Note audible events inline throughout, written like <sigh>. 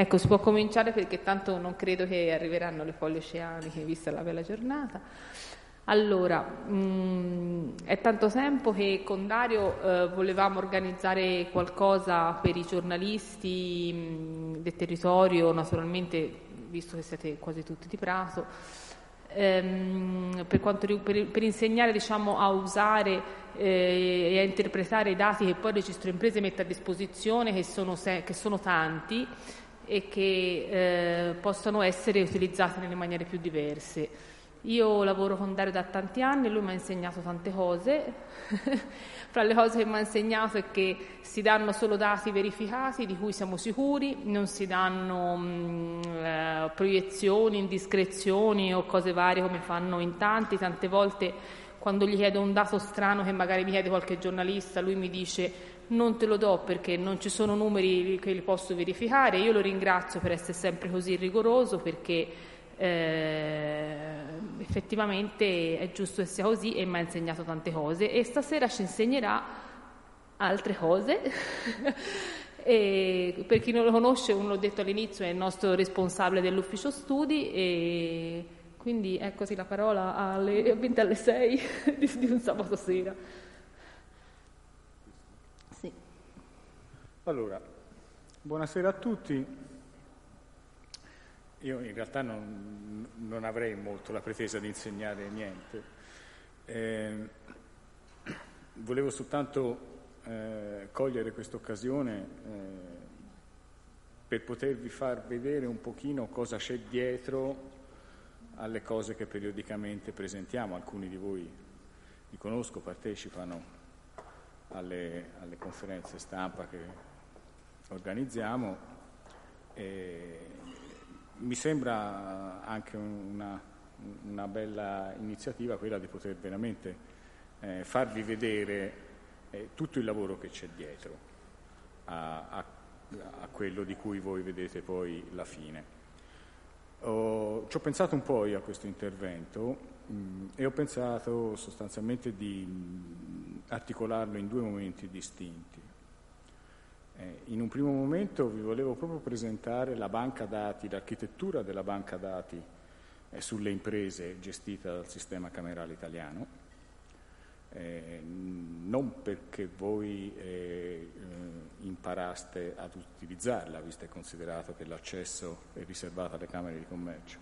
Ecco, si può cominciare perché tanto non credo che arriveranno le foglie oceaniche, vista la bella giornata. Allora, mh, mm, è tanto tempo che con Dario eh, volevamo organizzare qualcosa per i giornalisti mh, mm, del territorio, naturalmente, visto che siete quasi tutti di Prato, ehm, per, quanto, per, per, insegnare diciamo, a usare eh, e a interpretare i dati che poi il registro imprese mette a disposizione, che sono, se, che sono tanti e che eh, possono essere utilizzati nelle maniere più diverse. Io lavoro con Dario da tanti anni, lui mi ha insegnato tante cose. <laughs> Fra le cose che mi ha insegnato è che si danno solo dati verificati di cui siamo sicuri, non si danno mh, mm, eh, proiezioni, indiscrezioni o cose varie come fanno in tanti. Tante volte quando gli chiedo un dato strano che magari mi chiede qualche giornalista, lui mi dice non te lo do perché non ci sono numeri che li posso verificare. Io lo ringrazio per essere sempre così rigoroso perché eh, effettivamente è giusto che sia così e mi ha insegnato tante cose e stasera ci insegnerà altre cose. <laughs> per chi non lo conosce, uno l'ho detto all'inizio, è il nostro responsabile dell'ufficio studi e quindi eccoci la parola alle <laughs> 20 alle 6 di, <laughs> di un sabato sera. Allora, buonasera a tutti. Io in realtà non, non avrei molto la pretesa di insegnare niente. Eh, volevo soltanto eh, cogliere questa occasione eh, per potervi far vedere un pochino cosa c'è dietro alle cose che periodicamente presentiamo. Alcuni di voi li conosco, partecipano alle, alle conferenze stampa che organizziamo. E, mi sembra anche una, una, bella iniziativa quella di poter veramente eh, farvi vedere eh, tutto il lavoro che c'è dietro a, a, a, quello di cui voi vedete poi la fine. Oh, ci ho pensato un po' io a questo intervento mh, mm, e ho pensato sostanzialmente di mh, mm, articolarlo in due momenti distinti. Eh, in un primo momento vi volevo proprio presentare la banca dati, l'architettura della banca dati eh, sulle imprese gestita dal sistema camerale italiano, eh, non perché voi eh, imparaste ad utilizzarla, visto e considerato che l'accesso è riservato alle Camere di Commercio,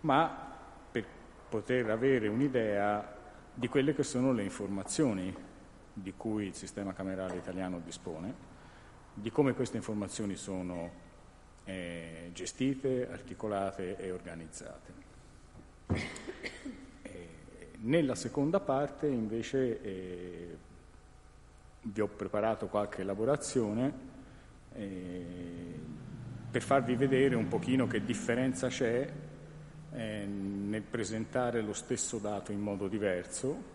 ma per poter avere un'idea di quelle che sono le informazioni di cui il sistema camerale italiano dispone di come queste informazioni sono eh, gestite, articolate e organizzate. Eh, nella seconda parte invece eh, vi ho preparato qualche elaborazione eh, per farvi vedere un pochino che differenza c'è eh, nel presentare lo stesso dato in modo diverso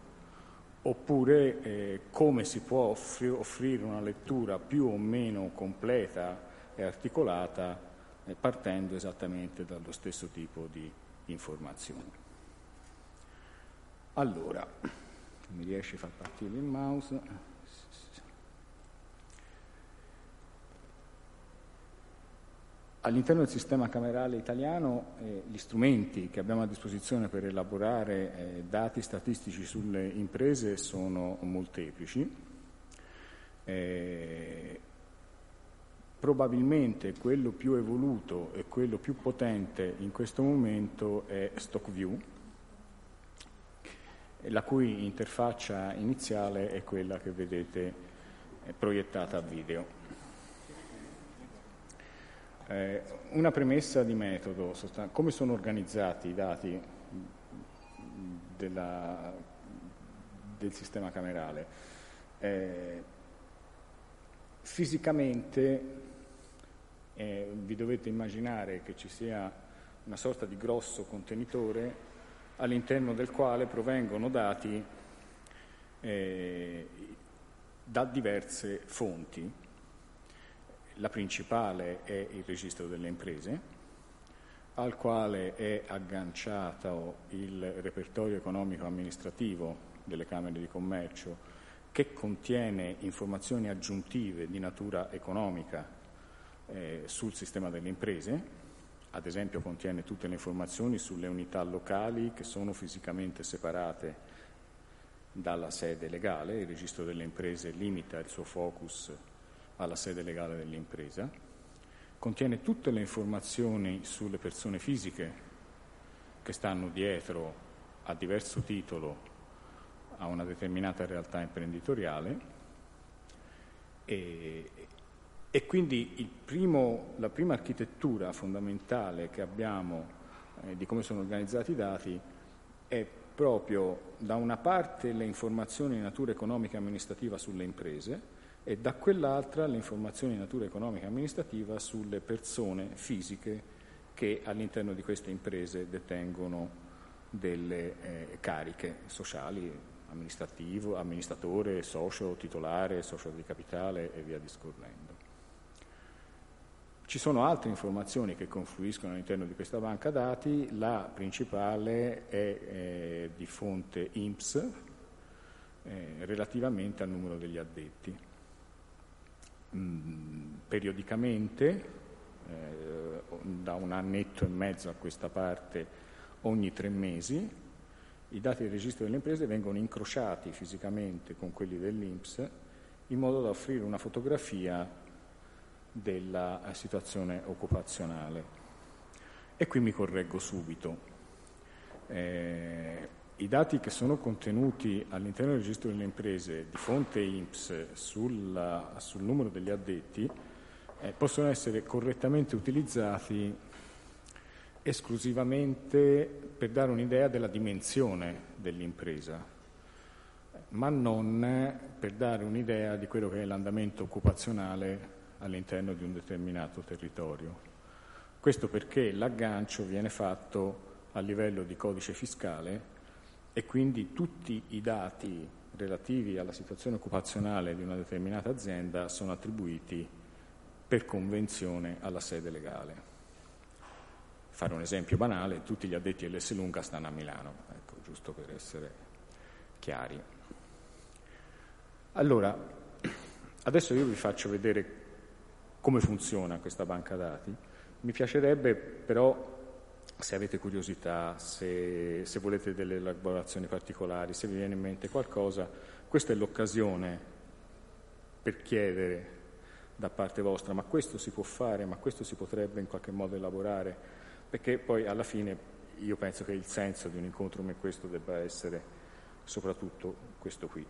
oppure eh, come si può offri- offrire una lettura più o meno completa e articolata eh, partendo esattamente dallo stesso tipo di informazioni. Allora, mi riesce a far partire il mouse? All'interno del sistema camerale italiano eh, gli strumenti che abbiamo a disposizione per elaborare eh, dati statistici sulle imprese sono molteplici. Eh, probabilmente quello più evoluto e quello più potente in questo momento è StockView, la cui interfaccia iniziale è quella che vedete eh, proiettata a video. Eh, una premessa di metodo, come sono organizzati i dati della, del sistema camerale? Eh, fisicamente eh, vi dovete immaginare che ci sia una sorta di grosso contenitore all'interno del quale provengono dati eh, da diverse fonti la principale è il registro delle imprese, al quale è agganciato il repertorio economico amministrativo delle Camere di Commercio che contiene informazioni aggiuntive di natura economica eh, sul sistema delle imprese, ad esempio contiene tutte le informazioni sulle unità locali che sono fisicamente separate dalla sede legale, il registro delle imprese limita il suo focus alla sede legale dell'impresa, contiene tutte le informazioni sulle persone fisiche che stanno dietro a diverso titolo a una determinata realtà imprenditoriale. E, e quindi primo, la prima architettura fondamentale che abbiamo eh, di come sono organizzati i dati è proprio da una parte le informazioni di natura economica e amministrativa sulle imprese e da quell'altra le informazioni di natura economica e amministrativa sulle persone fisiche che all'interno di queste imprese detengono delle eh, cariche sociali, amministrativo, amministratore, socio, titolare, socio di capitale e via discorrendo. Ci sono altre informazioni che confluiscono all'interno di questa banca dati, la principale è eh, di fonte INPS eh, relativamente al numero degli addetti. Periodicamente, eh, da un annetto e mezzo a questa parte, ogni tre mesi, i dati del registro delle imprese vengono incrociati fisicamente con quelli dell'INPS in modo da offrire una fotografia della eh, situazione occupazionale. E qui mi correggo subito. Eh, I dati che sono contenuti all'interno del registro delle imprese di fonte INPS sulla, sul numero degli addetti eh, possono essere correttamente utilizzati esclusivamente per dare un'idea della dimensione dell'impresa, ma non per dare un'idea di quello che è l'andamento occupazionale all'interno di un determinato territorio. Questo perché l'aggancio viene fatto a livello di codice fiscale e quindi tutti i dati relativi alla situazione occupazionale di una determinata azienda sono attribuiti per convenzione alla sede legale. Fare un esempio banale, tutti gli addetti all'S Lunga stanno a Milano, ecco, giusto per essere chiari. Allora, adesso io vi faccio vedere come funziona questa banca dati. Mi piacerebbe però, se avete curiosità, se, se volete delle elaborazioni particolari, se vi viene in mente qualcosa, questa è l'occasione per chiedere da parte vostra, ma questo si può fare, ma questo si potrebbe in qualche modo elaborare, perché poi alla fine io penso che il senso di un incontro come questo debba essere soprattutto questo qui.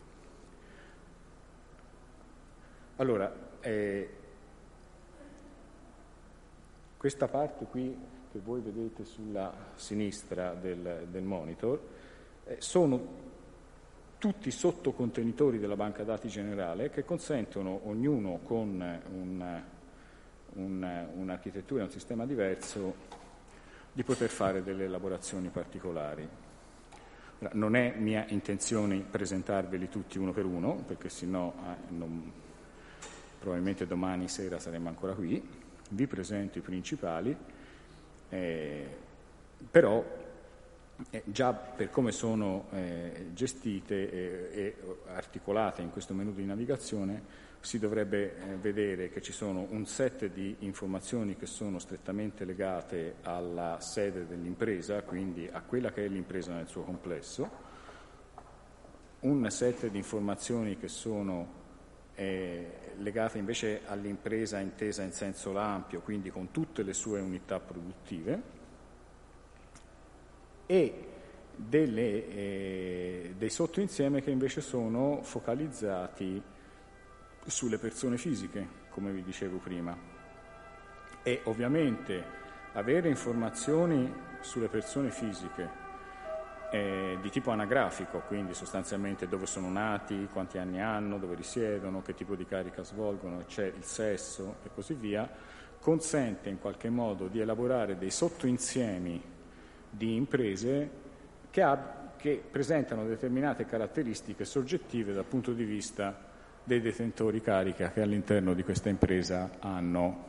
Allora, eh, questa parte qui che voi vedete sulla sinistra del, del monitor eh, sono tutti sottocontenitori della banca dati generale che consentono ognuno con un, un, un'architettura, un sistema diverso di poter fare delle elaborazioni particolari. Non è mia intenzione presentarveli tutti uno per uno, perché sennò eh, non, probabilmente domani sera saremo ancora qui, vi presento i principali, eh, però eh, già per come sono eh, gestite e articolate in questo menu di navigazione si dovrebbe eh, vedere che ci sono un set di informazioni che sono strettamente legate alla sede dell'impresa, quindi a quella che è l'impresa nel suo complesso, un set di informazioni che sono eh, legata invece all'impresa intesa in senso ampio, quindi con tutte le sue unità produttive, e delle, eh, dei sottoinsieme che invece sono focalizzati sulle persone fisiche, come vi dicevo prima. E ovviamente avere informazioni sulle persone fisiche eh, di tipo anagrafico, quindi sostanzialmente dove sono nati, quanti anni hanno, dove risiedono, che tipo di carica svolgono, c'è il sesso e così via, consente in qualche modo di elaborare dei sottoinsiemi di imprese che, ha, che presentano determinate caratteristiche soggettive dal punto di vista dei detentori carica che all'interno di questa impresa hanno,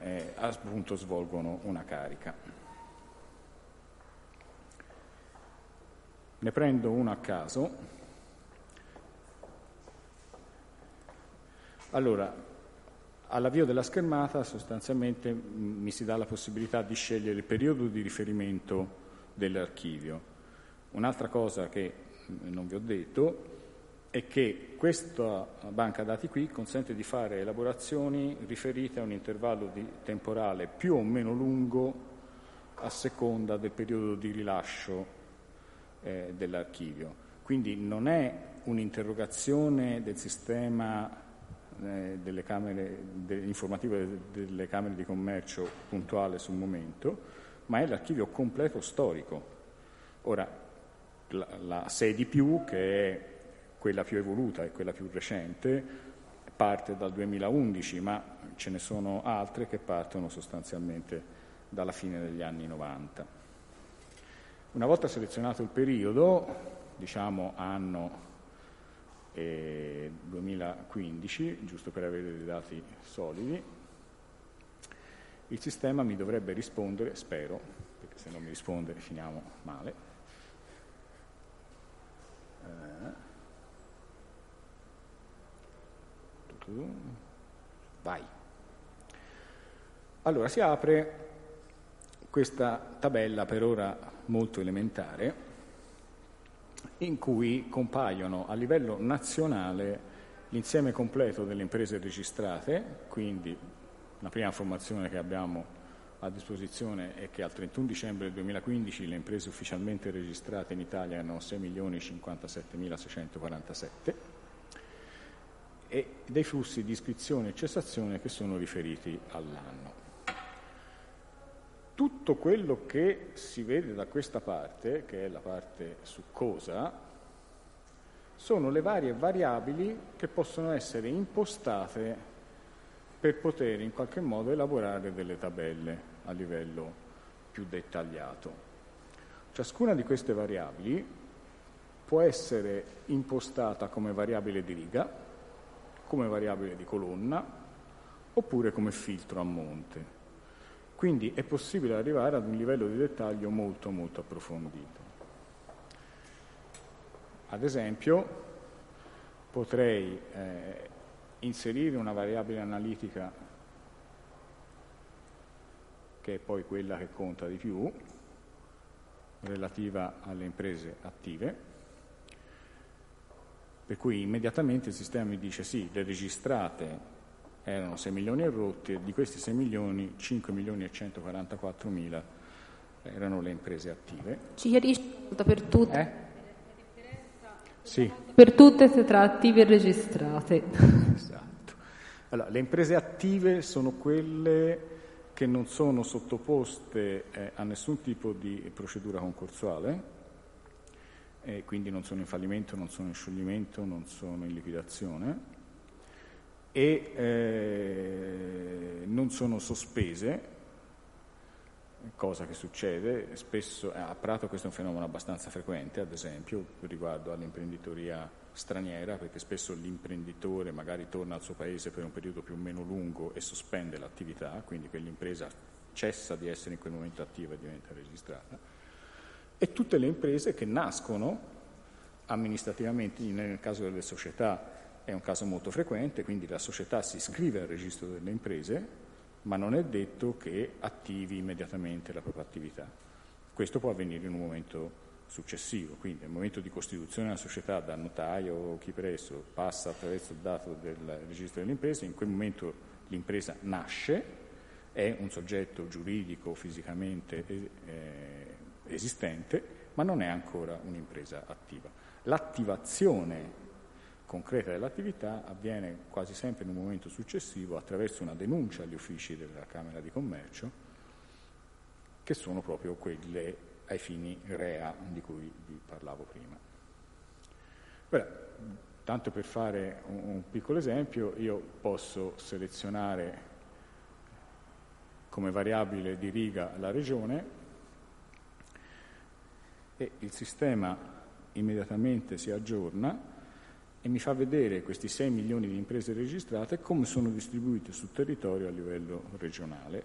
eh, appunto svolgono una carica. Ne prendo uno a caso. Allora, All'avvio della schermata sostanzialmente mi si dà la possibilità di scegliere il periodo di riferimento dell'archivio. Un'altra cosa che non vi ho detto è che questa banca dati qui consente di fare elaborazioni riferite a un intervallo temporale più o meno lungo a seconda del periodo di rilascio eh, dell'archivio. Quindi non è un'interrogazione del sistema eh, delle camere, de, informative delle Camere di Commercio puntuale sul momento, ma è l'archivio completo storico. Ora, la, la 6 di più, che è quella più evoluta e quella più recente, parte dal 2011, ma ce ne sono altre che partono sostanzialmente dalla fine degli anni 90. Una volta selezionato il periodo, diciamo anno eh, 2015, giusto per avere dei dati solidi, il sistema mi dovrebbe rispondere, spero, perché se non mi risponde finiamo male. Eh. Vai. Allora si apre questa tabella per ora molto elementare in cui compaiono a livello nazionale l'insieme completo delle imprese registrate, quindi la prima informazione che abbiamo a disposizione è che al 31 dicembre 2015 le imprese ufficialmente registrate in Italia erano 6.057.647 e dei flussi di iscrizione e cessazione che sono riferiti all'anno tutto quello che si vede da questa parte, che è la parte succosa, sono le varie variabili che possono essere impostate per poter in qualche modo elaborare delle tabelle a livello più dettagliato. Ciascuna di queste variabili può essere impostata come variabile di riga, come variabile di colonna oppure come filtro a monte. Quindi è possibile arrivare ad un livello di dettaglio molto molto approfondito. Ad esempio, potrei eh, inserire una variabile analitica che è poi quella che conta di più, relativa alle imprese attive, per cui immediatamente il sistema mi dice sì, le registrate erano 6 milioni e rotti e di questi 6 milioni 5 milioni e 144 mila erano le imprese attive. Ci chiarisce per tutte? Eh? Sì. Per tutte tra attive e registrate. Esatto. Allora, le imprese attive sono quelle che non sono sottoposte eh, a nessun tipo di procedura concorsuale, eh, quindi non sono in fallimento, non sono in scioglimento, non sono in liquidazione e eh, non sono sospese, cosa che succede spesso, a Prato questo è un fenomeno abbastanza frequente, ad esempio riguardo all'imprenditoria straniera, perché spesso l'imprenditore magari torna al suo paese per un periodo più o meno lungo e sospende l'attività, quindi quell'impresa cessa di essere in quel momento attiva e diventa registrata. E tutte le imprese che nascono amministrativamente, nel caso delle società, è un caso molto frequente, quindi la società si iscrive al registro delle imprese, ma non è detto che attivi immediatamente la propria attività. Questo può avvenire in un momento successivo, quindi nel momento di costituzione della società dal notaio o chi presso passa attraverso il dato del registro delle imprese, in quel momento l'impresa nasce, è un soggetto giuridico fisicamente eh, esistente, ma non è ancora un'impresa attiva. L'attivazione concreta dell'attività avviene quasi sempre in un momento successivo attraverso una denuncia agli uffici della Camera di Commercio, che sono proprio quelle ai fini REA di cui vi parlavo prima. Ora, tanto per fare un, un piccolo esempio, io posso selezionare come variabile di riga la regione e il sistema immediatamente si aggiorna e mi fa vedere questi 6 milioni di imprese registrate come sono distribuite sul territorio a livello regionale,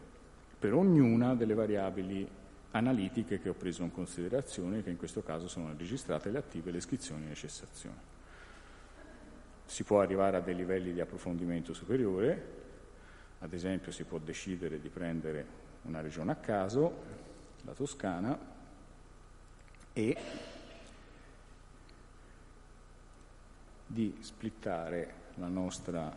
per ognuna delle variabili analitiche che ho preso in considerazione, che in questo caso sono registrate, le attive, le iscrizioni e le cessazioni. Si può arrivare a dei livelli di approfondimento superiore, ad esempio si può decidere di prendere una regione a caso, la Toscana, e di splittare la nostra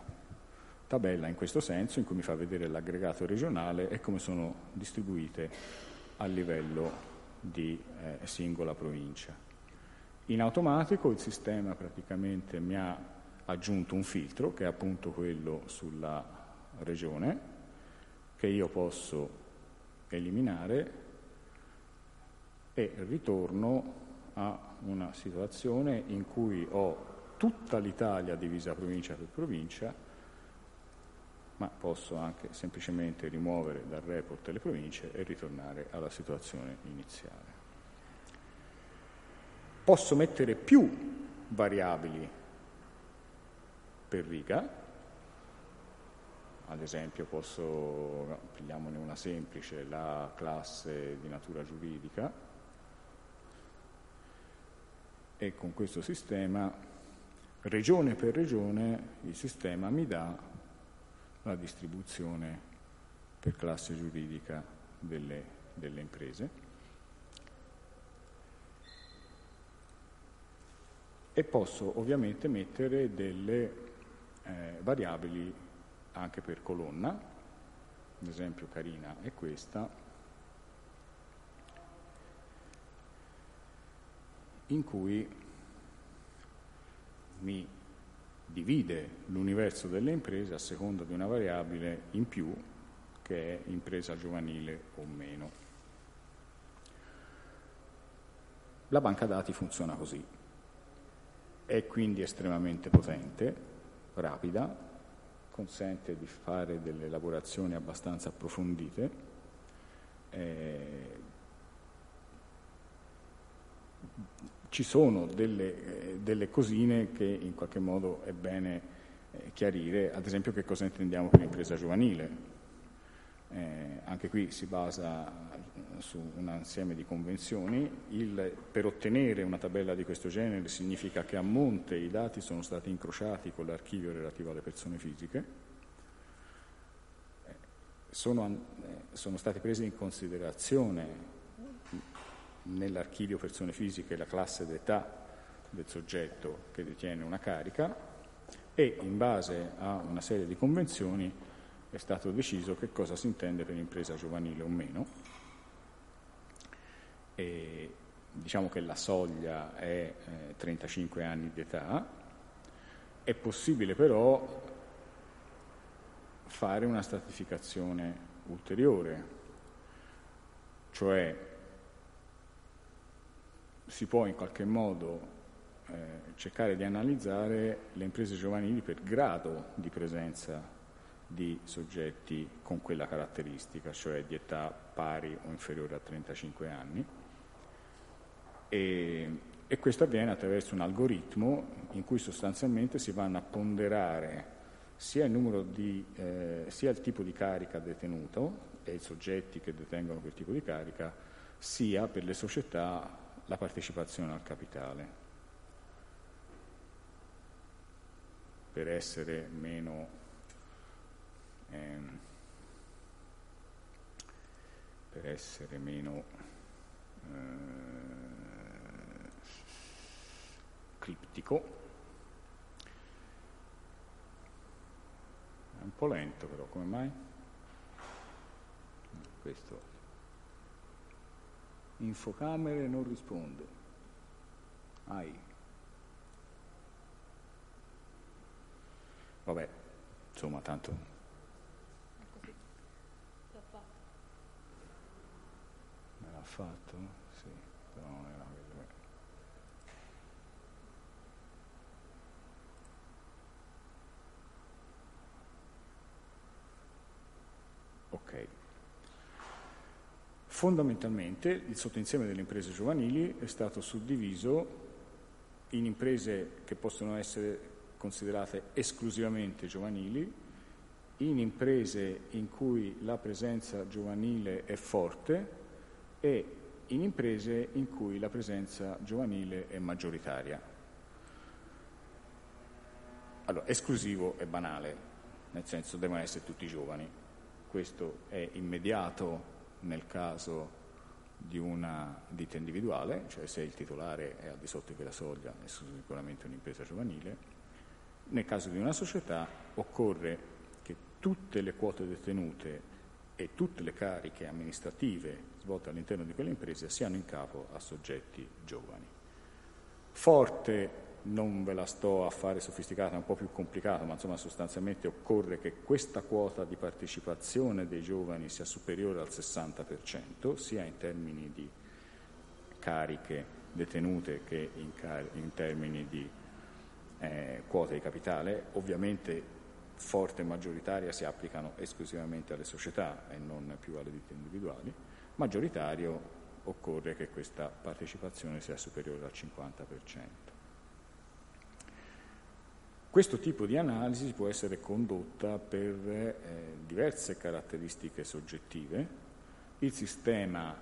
tabella in questo senso, in cui mi fa vedere l'aggregato regionale e come sono distribuite a livello di eh, singola provincia. In automatico il sistema praticamente mi ha aggiunto un filtro, che è appunto quello sulla regione, che io posso eliminare e ritorno a una situazione in cui ho tutta l'Italia divisa provincia per provincia, ma posso anche semplicemente rimuovere dal report le province e ritornare alla situazione iniziale. Posso mettere più variabili per riga, ad esempio posso, prendiamone una semplice, la classe di natura giuridica, e con questo sistema, regione per regione, il sistema mi dà la distribuzione per classe giuridica delle, delle imprese. E posso ovviamente mettere delle eh, variabili anche per colonna, ad esempio carina è questa, in cui mi divide l'universo delle imprese a seconda di una variabile in più che è impresa giovanile o meno. La banca dati funziona così, è quindi estremamente potente, rapida, consente di fare delle elaborazioni abbastanza approfondite. Eh, ci sono delle, eh, delle, cosine che in qualche modo è bene eh, chiarire, ad esempio che cosa intendiamo per impresa giovanile. Eh, anche qui si basa su un insieme di convenzioni. Il, per ottenere una tabella di questo genere significa che a monte i dati sono stati incrociati con l'archivio relativo alle persone fisiche, eh, sono, eh, sono stati presi in considerazione nell'archivio persone fisiche la classe d'età del soggetto che detiene una carica e in base a una serie di convenzioni è stato deciso che cosa si intende per impresa giovanile o meno. E diciamo che la soglia è eh, 35 anni di età, è possibile però fare una stratificazione ulteriore, cioè si può in qualche modo eh, cercare di analizzare le imprese giovanili per grado di presenza di soggetti con quella caratteristica, cioè di età pari o inferiore a 35 anni. E, e questo avviene attraverso un algoritmo in cui sostanzialmente si vanno a ponderare sia il, di, eh, sia il tipo di carica detenuto e i soggetti che detengono quel tipo di carica, sia per le società la partecipazione al capitale. Per essere meno ehm, per essere meno eh, criptico. È un po' lento però, come mai? Questo Infocamere non risponde. Ai. Vabbè, insomma, tanto. Me l'ha fatto? Sì, però non era quello. Ok. Fondamentalmente il sottoinsieme delle imprese giovanili è stato suddiviso in imprese che possono essere considerate esclusivamente giovanili, in imprese in cui la presenza giovanile è forte e in imprese in cui la presenza giovanile è maggioritaria. Allora, esclusivo è banale, nel senso devono essere tutti giovani, questo è immediato nel caso di una ditta individuale, cioè se il titolare è al di sotto di quella soglia è sicuramente un'impresa giovanile. Nel caso di una società occorre che tutte le quote detenute e tutte le cariche amministrative svolte all'interno di quelle imprese siano in capo a soggetti giovani. Forte non ve la sto a fare sofisticata, è un po' più complicata, ma insomma sostanzialmente occorre che questa quota di partecipazione dei giovani sia superiore al 60%, sia in termini di cariche detenute che in, car- in termini di eh, quote di capitale. Ovviamente forte e maggioritaria si applicano esclusivamente alle società e non più alle ditte individuali. Maggioritario occorre che questa partecipazione sia superiore al 50%. Questo tipo di analisi può essere condotta per eh, diverse caratteristiche soggettive. Il sistema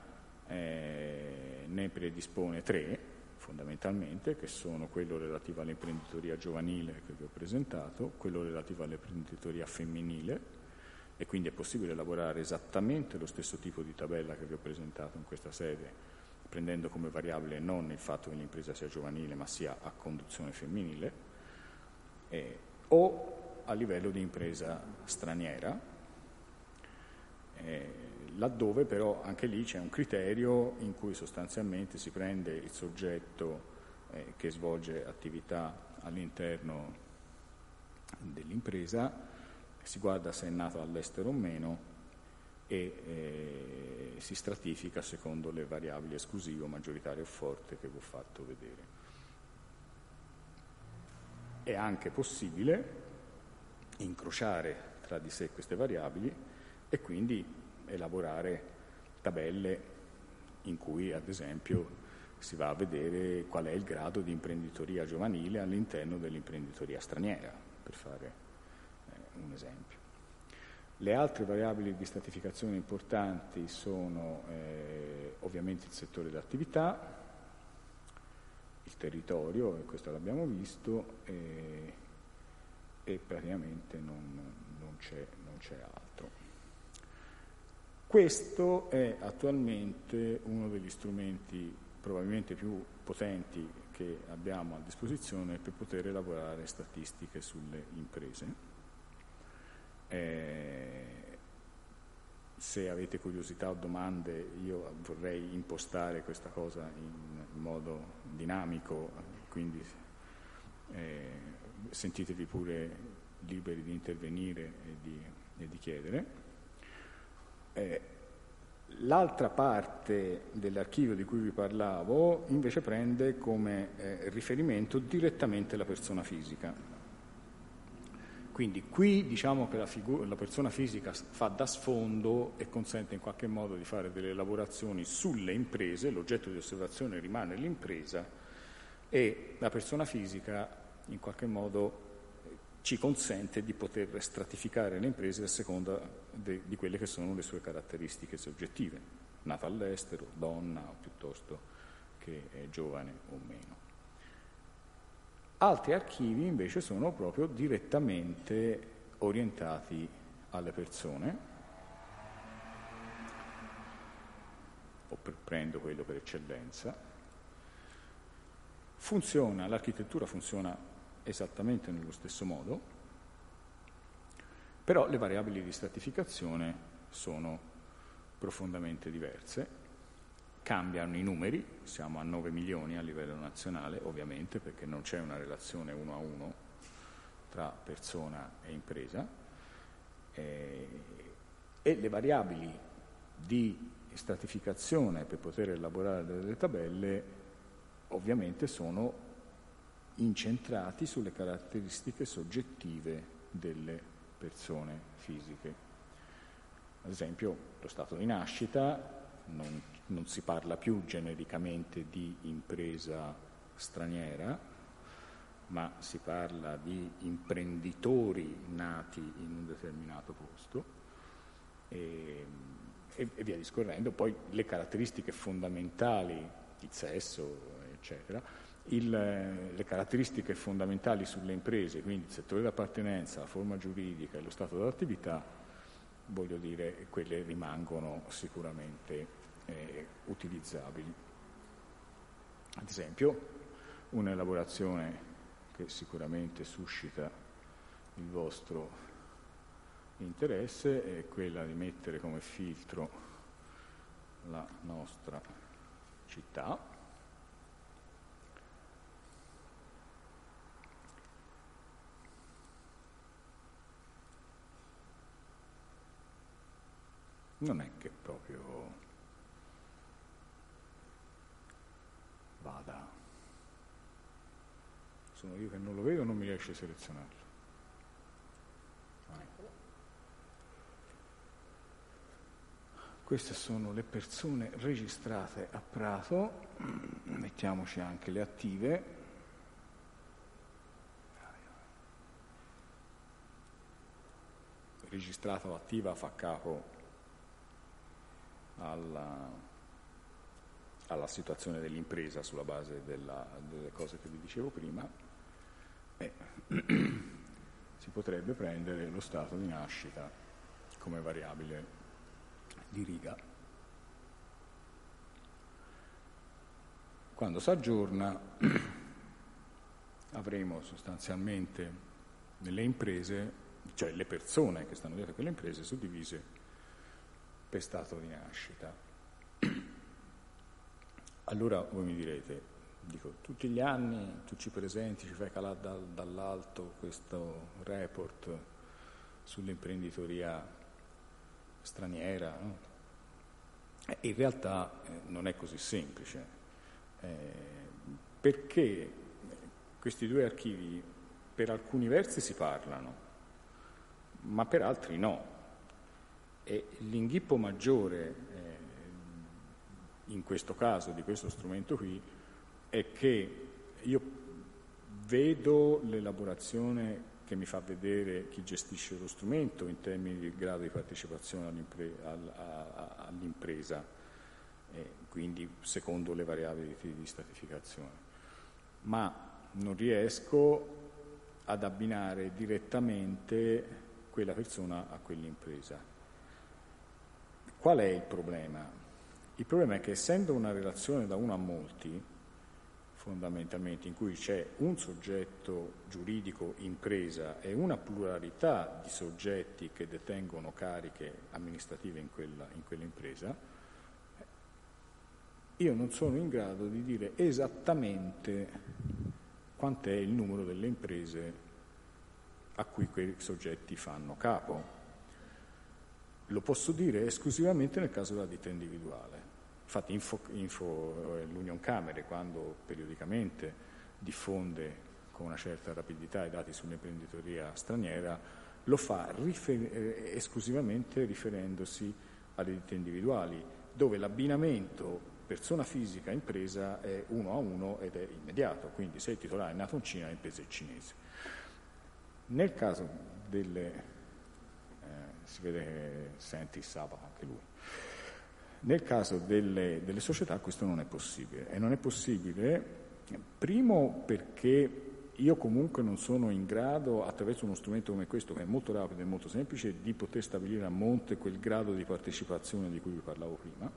eh, ne predispone tre, fondamentalmente, che sono quello relativo all'imprenditoria giovanile che vi ho presentato, quello relativo all'imprenditoria femminile, e quindi è possibile elaborare esattamente lo stesso tipo di tabella che vi ho presentato in questa sede, prendendo come variabile non il fatto che l'impresa sia giovanile, ma sia a conduzione femminile eh, o a livello di impresa straniera, eh, laddove però anche lì c'è un criterio in cui sostanzialmente si prende il soggetto eh, che svolge attività all'interno dell'impresa, si guarda se è nato all'estero o meno e eh, si stratifica secondo le variabili esclusivo, maggioritario o forte che vi ho fatto vedere. È anche possibile incrociare tra di sé queste variabili e quindi elaborare tabelle in cui ad esempio si va a vedere qual è il grado di imprenditoria giovanile all'interno dell'imprenditoria straniera, per fare eh, un esempio. Le altre variabili di stratificazione importanti sono eh, ovviamente il settore dell'attività, il territorio, e questo l'abbiamo visto, e, e praticamente non, non, c'è, non c'è altro. Questo è attualmente uno degli strumenti probabilmente più potenti che abbiamo a disposizione per poter elaborare statistiche sulle imprese. Eh, se avete curiosità o domande io vorrei impostare questa cosa in modo dinamico, quindi eh, sentitevi pure liberi di intervenire e di, e di chiedere. Eh, l'altra parte dell'archivio di cui vi parlavo invece prende come eh, riferimento direttamente la persona fisica. Quindi qui diciamo che la, figu- la, persona fisica fa da sfondo e consente in qualche modo di fare delle elaborazioni sulle imprese, l'oggetto di osservazione rimane l'impresa e la persona fisica in qualche modo ci consente di poter stratificare le imprese a seconda de- di quelle che sono le sue caratteristiche soggettive, nata all'estero, donna o piuttosto che giovane o meno. Altri archivi invece sono proprio direttamente orientati alle persone, o per, prendo quello per eccellenza. Funziona, l'architettura funziona esattamente nello stesso modo, però le variabili di stratificazione sono profondamente diverse cambiano i numeri, siamo a 9 milioni a livello nazionale ovviamente perché non c'è una relazione uno a uno tra persona e impresa eh, e le variabili di stratificazione per poter elaborare delle tabelle ovviamente sono incentrati sulle caratteristiche soggettive delle persone fisiche. Ad esempio lo stato di nascita non non si parla più genericamente di impresa straniera, ma si parla di imprenditori nati in un determinato posto e, e, e via discorrendo. Poi le caratteristiche fondamentali, il sesso, eccetera, il, le caratteristiche fondamentali sulle imprese, quindi il settore d'appartenenza, la forma giuridica e lo stato dell'attività, voglio dire, quelle rimangono sicuramente eh, utilizzabili. Ad esempio, un'elaborazione che sicuramente suscita il vostro interesse è quella di mettere come filtro la nostra città. Non è che proprio vada. Sono io che non lo vedo, non mi riesce a selezionarlo. Queste sono le persone registrate a Prato, mettiamoci anche le attive. Registrata o attiva fa capo alla, alla situazione dell'impresa sulla base della, delle cose che vi dicevo prima. E <clears throat> si potrebbe prendere lo stato di nascita come variabile di riga. Quando si aggiorna <clears throat> avremo sostanzialmente nelle imprese, cioè le persone che stanno dietro quelle imprese, suddivise per stato di nascita. Allora voi mi direte, dico, tutti gli anni tu ci presenti, ci fai calare da, dall'alto questo report sull'imprenditoria straniera. No? Eh, in realtà eh, non è così semplice, eh, perché questi due archivi per alcuni versi si parlano, ma per altri no. E l'inghippo maggiore eh, in questo caso di questo strumento qui è che io vedo l'elaborazione che mi fa vedere chi gestisce lo strumento in termini di grado di partecipazione all'impre- all'impresa, eh, quindi secondo le variabili di stratificazione. Ma non riesco ad abbinare direttamente quella persona a quell'impresa. Qual è il problema? Il problema è che essendo una relazione da uno a molti, fondamentalmente, in cui c'è un soggetto giuridico impresa e una pluralità di soggetti che detengono cariche amministrative in, quella, in quell'impresa, io non sono in grado di dire esattamente quant'è il numero delle imprese a cui quei soggetti fanno capo. Lo posso dire esclusivamente nel caso della ditta individuale. Infatti Info, Info, eh, l'Union Camere, quando periodicamente diffonde con una certa rapidità i dati sull'imprenditoria straniera, lo fa rifer- eh, esclusivamente riferendosi alle ditte individuali, dove l'abbinamento persona fisica impresa è uno a uno ed è immediato, quindi se il titolare è nato in Cina l'impresa è cinese. Nel caso delle, si vede che senti sabato anche lui, nel caso delle, delle società questo non è possibile e non è possibile primo perché io comunque non sono in grado, attraverso uno strumento come questo, che è molto rapido e molto semplice, di poter stabilire a monte quel grado di partecipazione di cui vi parlavo prima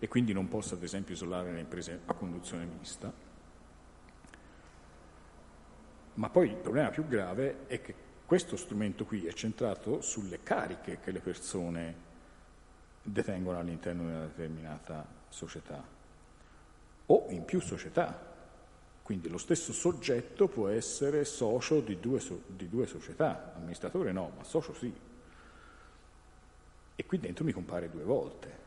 e quindi non posso ad esempio isolare le imprese a conduzione mista. Ma poi il problema più grave è che questo strumento qui è centrato sulle cariche che le persone detengono all'interno di una determinata società o in più società. Quindi lo stesso soggetto può essere socio di due, di due società, amministratore no, ma socio sì. E qui dentro mi compare due volte.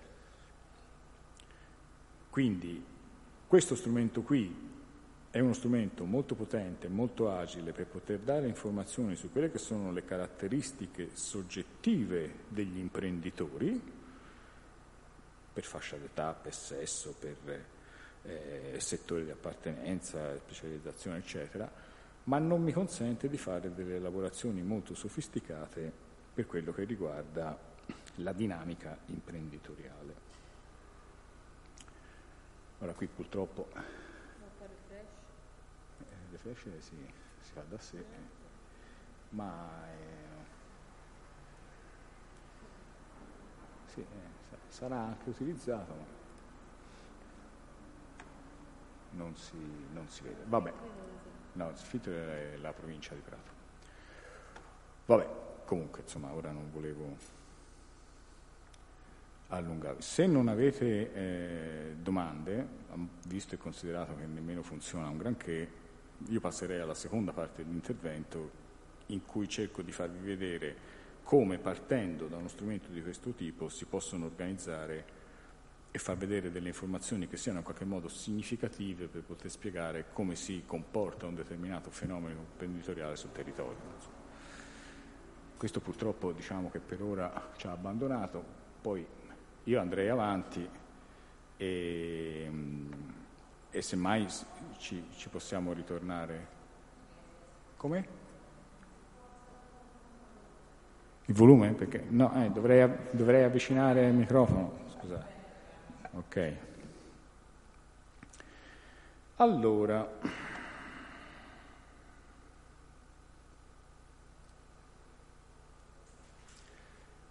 Quindi questo strumento qui è uno strumento molto potente, molto agile per poter dare informazioni su quelle che sono le caratteristiche soggettive degli imprenditori, per fascia d'età, per sesso, per eh, settore di appartenenza, specializzazione, eccetera, ma non mi consente di fare delle elaborazioni molto sofisticate per quello che riguarda la dinamica imprenditoriale. Ora qui purtroppo flash si, si fa da sé, ma eh, sì, eh, sarà anche utilizzato, ma non si, non si vede. Vabbè, no, Sfitto è la provincia di Prato. Vabbè, comunque, insomma, ora non volevo allungarvi. Se non avete eh, domande, visto e considerato che nemmeno funziona un granché, io passerei alla seconda parte dell'intervento in cui cerco di farvi vedere come partendo da uno strumento di questo tipo si possono organizzare e far vedere delle informazioni che siano in qualche modo significative per poter spiegare come si comporta un determinato fenomeno imprenditoriale sul territorio. Questo purtroppo diciamo che per ora ci ha abbandonato, poi io andrei avanti e, e semmai ci, ci possiamo ritornare. Come? Il volume? Perché no, eh, dovrei, dovrei avvicinare il microfono. Scusate. Ok. Allora,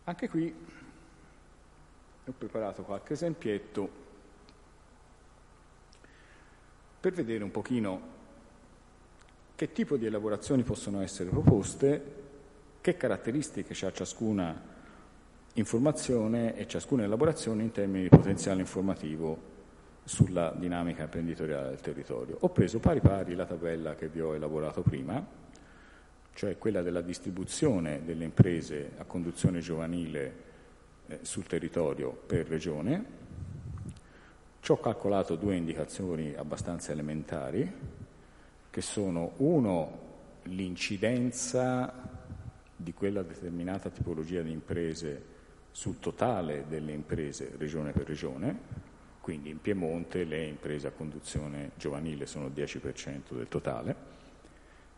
anche qui ho preparato qualche esempietto per vedere un pochino che tipo di elaborazioni possono essere proposte che caratteristiche ha ciascuna informazione e ciascuna elaborazione in termini di potenziale informativo sulla dinamica imprenditoriale del territorio. Ho preso pari pari la tabella che vi ho elaborato prima, cioè quella della distribuzione delle imprese a conduzione giovanile eh, sul territorio per regione. Ho calcolato due indicazioni abbastanza elementari, che sono uno l'incidenza di quella determinata tipologia di imprese sul totale delle imprese regione per regione, quindi in Piemonte le imprese a conduzione giovanile sono il 10% del totale,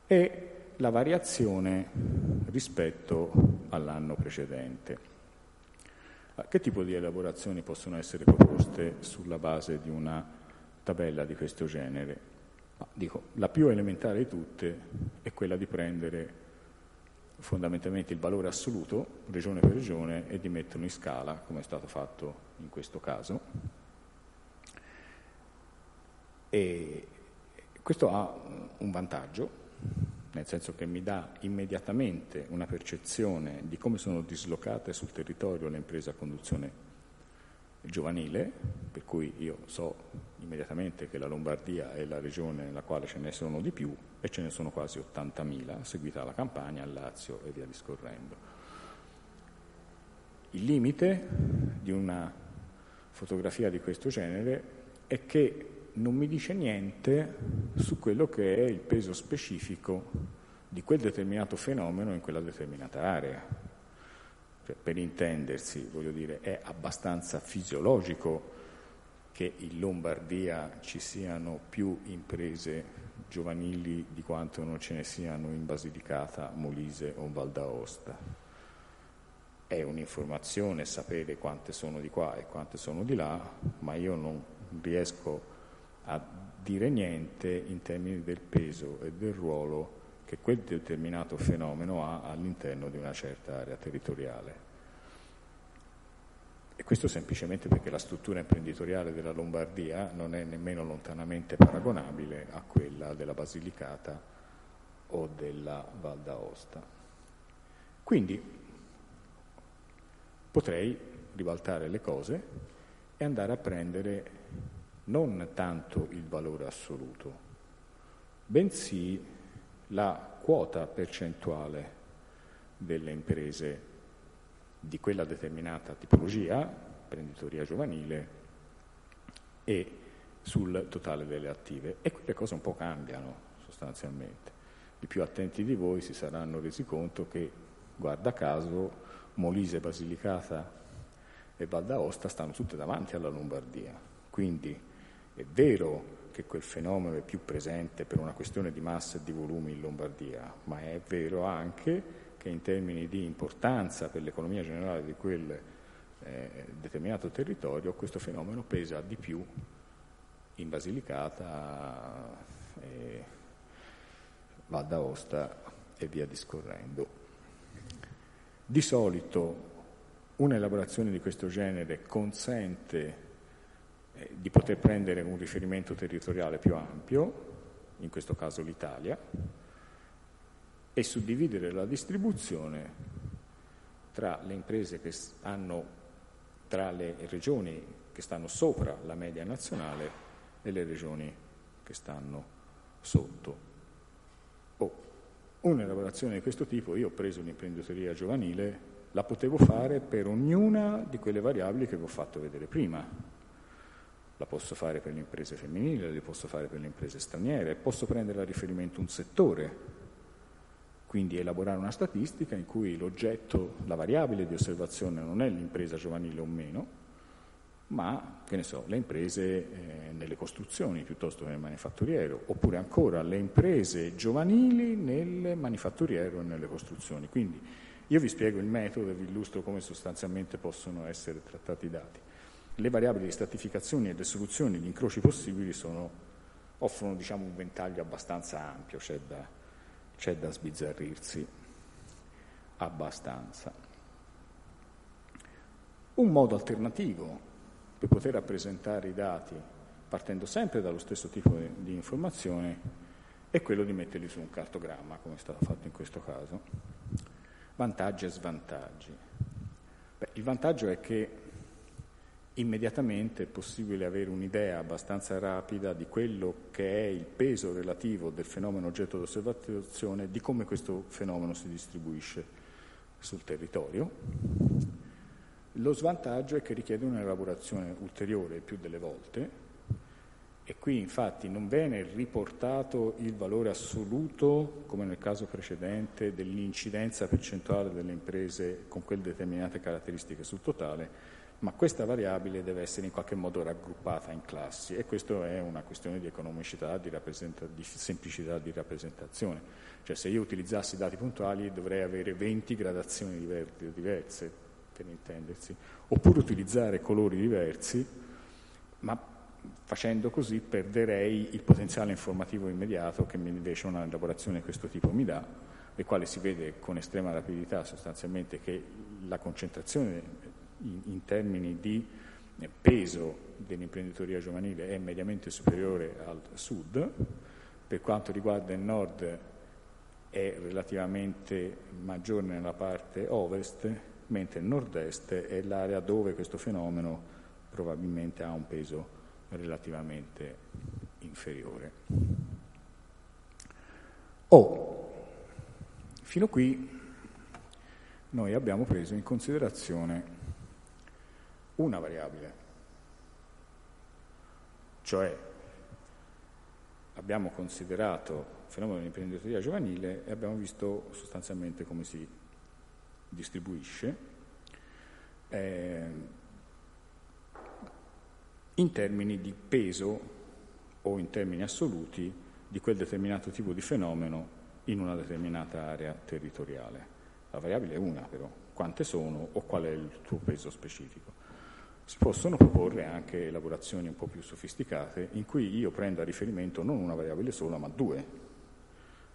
e la variazione rispetto all'anno precedente. Che tipo di elaborazioni possono essere proposte sulla base di una tabella di questo genere? Dico, la più elementare di tutte è quella di prendere fondamentalmente il valore assoluto, regione per regione, e di metterlo in scala, come è stato fatto in questo caso. E questo ha un vantaggio, nel senso che mi dà immediatamente una percezione di come sono dislocate sul territorio le imprese a conduzione giovanile, per cui io so immediatamente che la Lombardia è la regione nella quale ce ne sono di più e ce ne sono quasi 80.000, seguita la Campania, il Lazio e via discorrendo. Il limite di una fotografia di questo genere è che non mi dice niente su quello che è il peso specifico di quel determinato fenomeno in quella determinata area. Cioè, per intendersi, voglio dire, è abbastanza fisiologico che in Lombardia ci siano più imprese giovanili di quanto non ce ne siano in Basilicata, Molise o Val d'Aosta. È un'informazione sapere quante sono di qua e quante sono di là, ma io non riesco a dire niente in termini del peso e del ruolo che quel determinato fenomeno ha all'interno di una certa area territoriale. E questo semplicemente perché la struttura imprenditoriale della Lombardia non è nemmeno lontanamente paragonabile a quella della Basilicata o della Val d'Aosta. Quindi potrei ribaltare le cose e andare a prendere non tanto il valore assoluto, bensì la quota percentuale delle imprese di quella determinata tipologia, imprenditoria giovanile, e sul totale delle attive. E qui le cose un po' cambiano sostanzialmente. I più attenti di voi si saranno resi conto che, guarda caso, Molise, Basilicata e Val d'Aosta stanno tutte davanti alla Lombardia. Quindi è vero che quel fenomeno è più presente per una questione di massa e di volumi in Lombardia, ma è vero anche che in termini di importanza per l'economia generale di quel eh, determinato territorio questo fenomeno pesa di più in Basilicata, eh, Val d'Aosta e via discorrendo. Di solito un'elaborazione di questo genere consente di poter prendere un riferimento territoriale più ampio, in questo caso l'Italia, e suddividere la distribuzione tra le imprese che hanno, tra le regioni che stanno sopra la media nazionale e le regioni che stanno sotto. Oh, un'elaborazione di questo tipo, io ho preso l'imprenditoria giovanile, la potevo fare per ognuna di quelle variabili che vi ho fatto vedere prima. La posso fare per le imprese femminili, la posso fare per le imprese straniere, posso prendere a riferimento un settore, quindi elaborare una statistica in cui l'oggetto, la variabile di osservazione non è l'impresa giovanile o meno, ma che ne so, le imprese eh, nelle costruzioni piuttosto che nel manifatturiero, oppure ancora le imprese giovanili nel manifatturiero e nelle costruzioni. Quindi io vi spiego il metodo e vi illustro come sostanzialmente possono essere trattati i dati. Le variabili di stratificazione e le soluzioni di incroci possibili sono, offrono diciamo, un ventaglio abbastanza ampio, c'è da, c'è da sbizzarrirsi abbastanza. Un modo alternativo per poter rappresentare i dati partendo sempre dallo stesso tipo di informazione è quello di metterli su un cartogramma, come è stato fatto in questo caso. Vantaggi e svantaggi. Beh, il vantaggio è che immediatamente è possibile avere un'idea abbastanza rapida di quello che è il peso relativo del fenomeno oggetto di osservazione, di come questo fenomeno si distribuisce sul territorio. Lo svantaggio è che richiede un'elaborazione ulteriore più delle volte e qui infatti non viene riportato il valore assoluto, come nel caso precedente, dell'incidenza percentuale delle imprese con quelle determinate caratteristiche sul totale, ma questa variabile deve essere in qualche modo raggruppata in classi e questa è una questione di economicità, di, di, semplicità di rappresentazione. Cioè se io utilizzassi dati puntuali dovrei avere 20 gradazioni diverse, per intendersi, oppure utilizzare colori diversi, ma facendo così perderei il potenziale informativo immediato che invece una elaborazione di questo tipo mi dà, nel quale si vede con estrema rapidità sostanzialmente che la concentrazione in, in termini di peso dell'imprenditoria giovanile è mediamente superiore al sud, per quanto riguarda il nord è relativamente maggiore nella parte ovest, mentre il nord-est è l'area dove questo fenomeno probabilmente ha un peso relativamente inferiore. Oh, fino qui noi abbiamo preso in considerazione una variabile, cioè abbiamo considerato il fenomeno dell'imprenditoria giovanile e abbiamo visto sostanzialmente come si distribuisce eh, in termini di peso o in termini assoluti di quel determinato tipo di fenomeno in una determinata area territoriale. La variabile è una però, quante sono o qual è il tuo peso specifico. Si possono proporre anche elaborazioni un po' più sofisticate in cui io prendo a riferimento non una variabile sola ma due,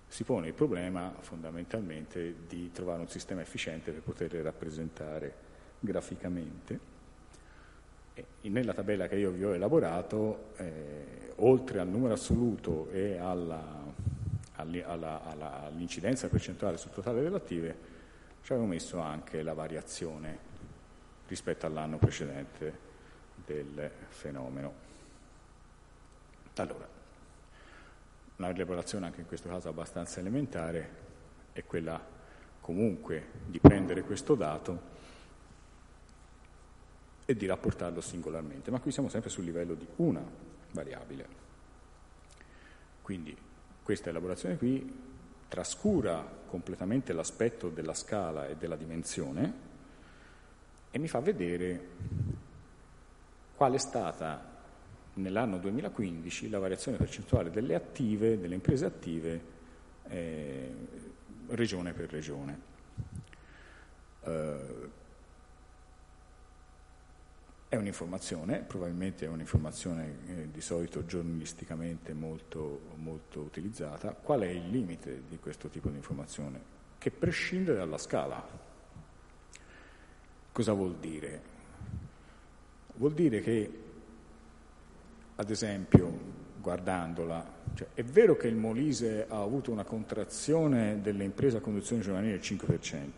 si pone il problema fondamentalmente di trovare un sistema efficiente per poterle rappresentare graficamente. E nella tabella che io vi ho elaborato, eh, oltre al numero assoluto e alla, alla, alla, all'incidenza percentuale sul totale delle attive, ci avevo messo anche la variazione rispetto all'anno precedente del fenomeno. Allora, una elaborazione anche in questo caso abbastanza elementare è quella comunque di prendere questo dato e di rapportarlo singolarmente, ma qui siamo sempre sul livello di una variabile. Quindi questa elaborazione qui trascura completamente l'aspetto della scala e della dimensione e mi fa vedere qual è stata nell'anno 2015 la variazione percentuale delle attive, delle imprese attive, eh, regione per regione. Eh, è un'informazione, probabilmente è un'informazione eh, di solito giornalisticamente molto, molto utilizzata. Qual è il limite di questo tipo di informazione? Che prescinde dalla scala. Cosa vuol dire? Vuol dire che, ad esempio, guardandola, cioè, è vero che il Molise ha avuto una contrazione delle imprese a conduzione giovanile del 5%,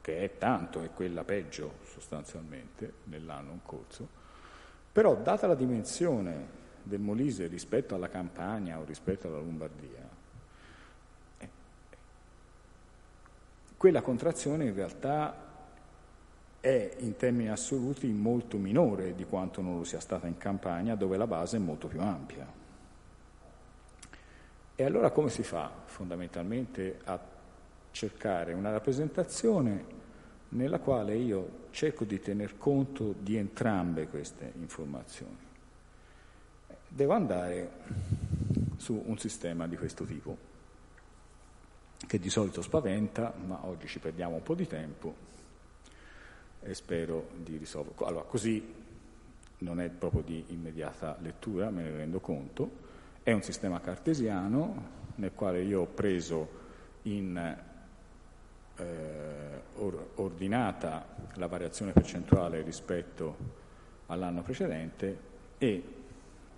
che è tanto, è quella peggio sostanzialmente nell'anno in corso, però data la dimensione del Molise rispetto alla Campania o rispetto alla Lombardia, eh, quella contrazione in realtà è in termini assoluti molto minore di quanto non lo sia stata in Campania, dove la base è molto più ampia. E allora come si fa fondamentalmente a cercare una rappresentazione nella quale io cerco di tener conto di entrambe queste informazioni? Devo andare su un sistema di questo tipo, che di solito spaventa, ma oggi ci perdiamo un po' di tempo e spero di risolvere. Allora, così non è proprio di immediata lettura, me ne rendo conto, è un sistema cartesiano nel quale io ho preso in eh, or- ordinata la variazione percentuale rispetto all'anno precedente e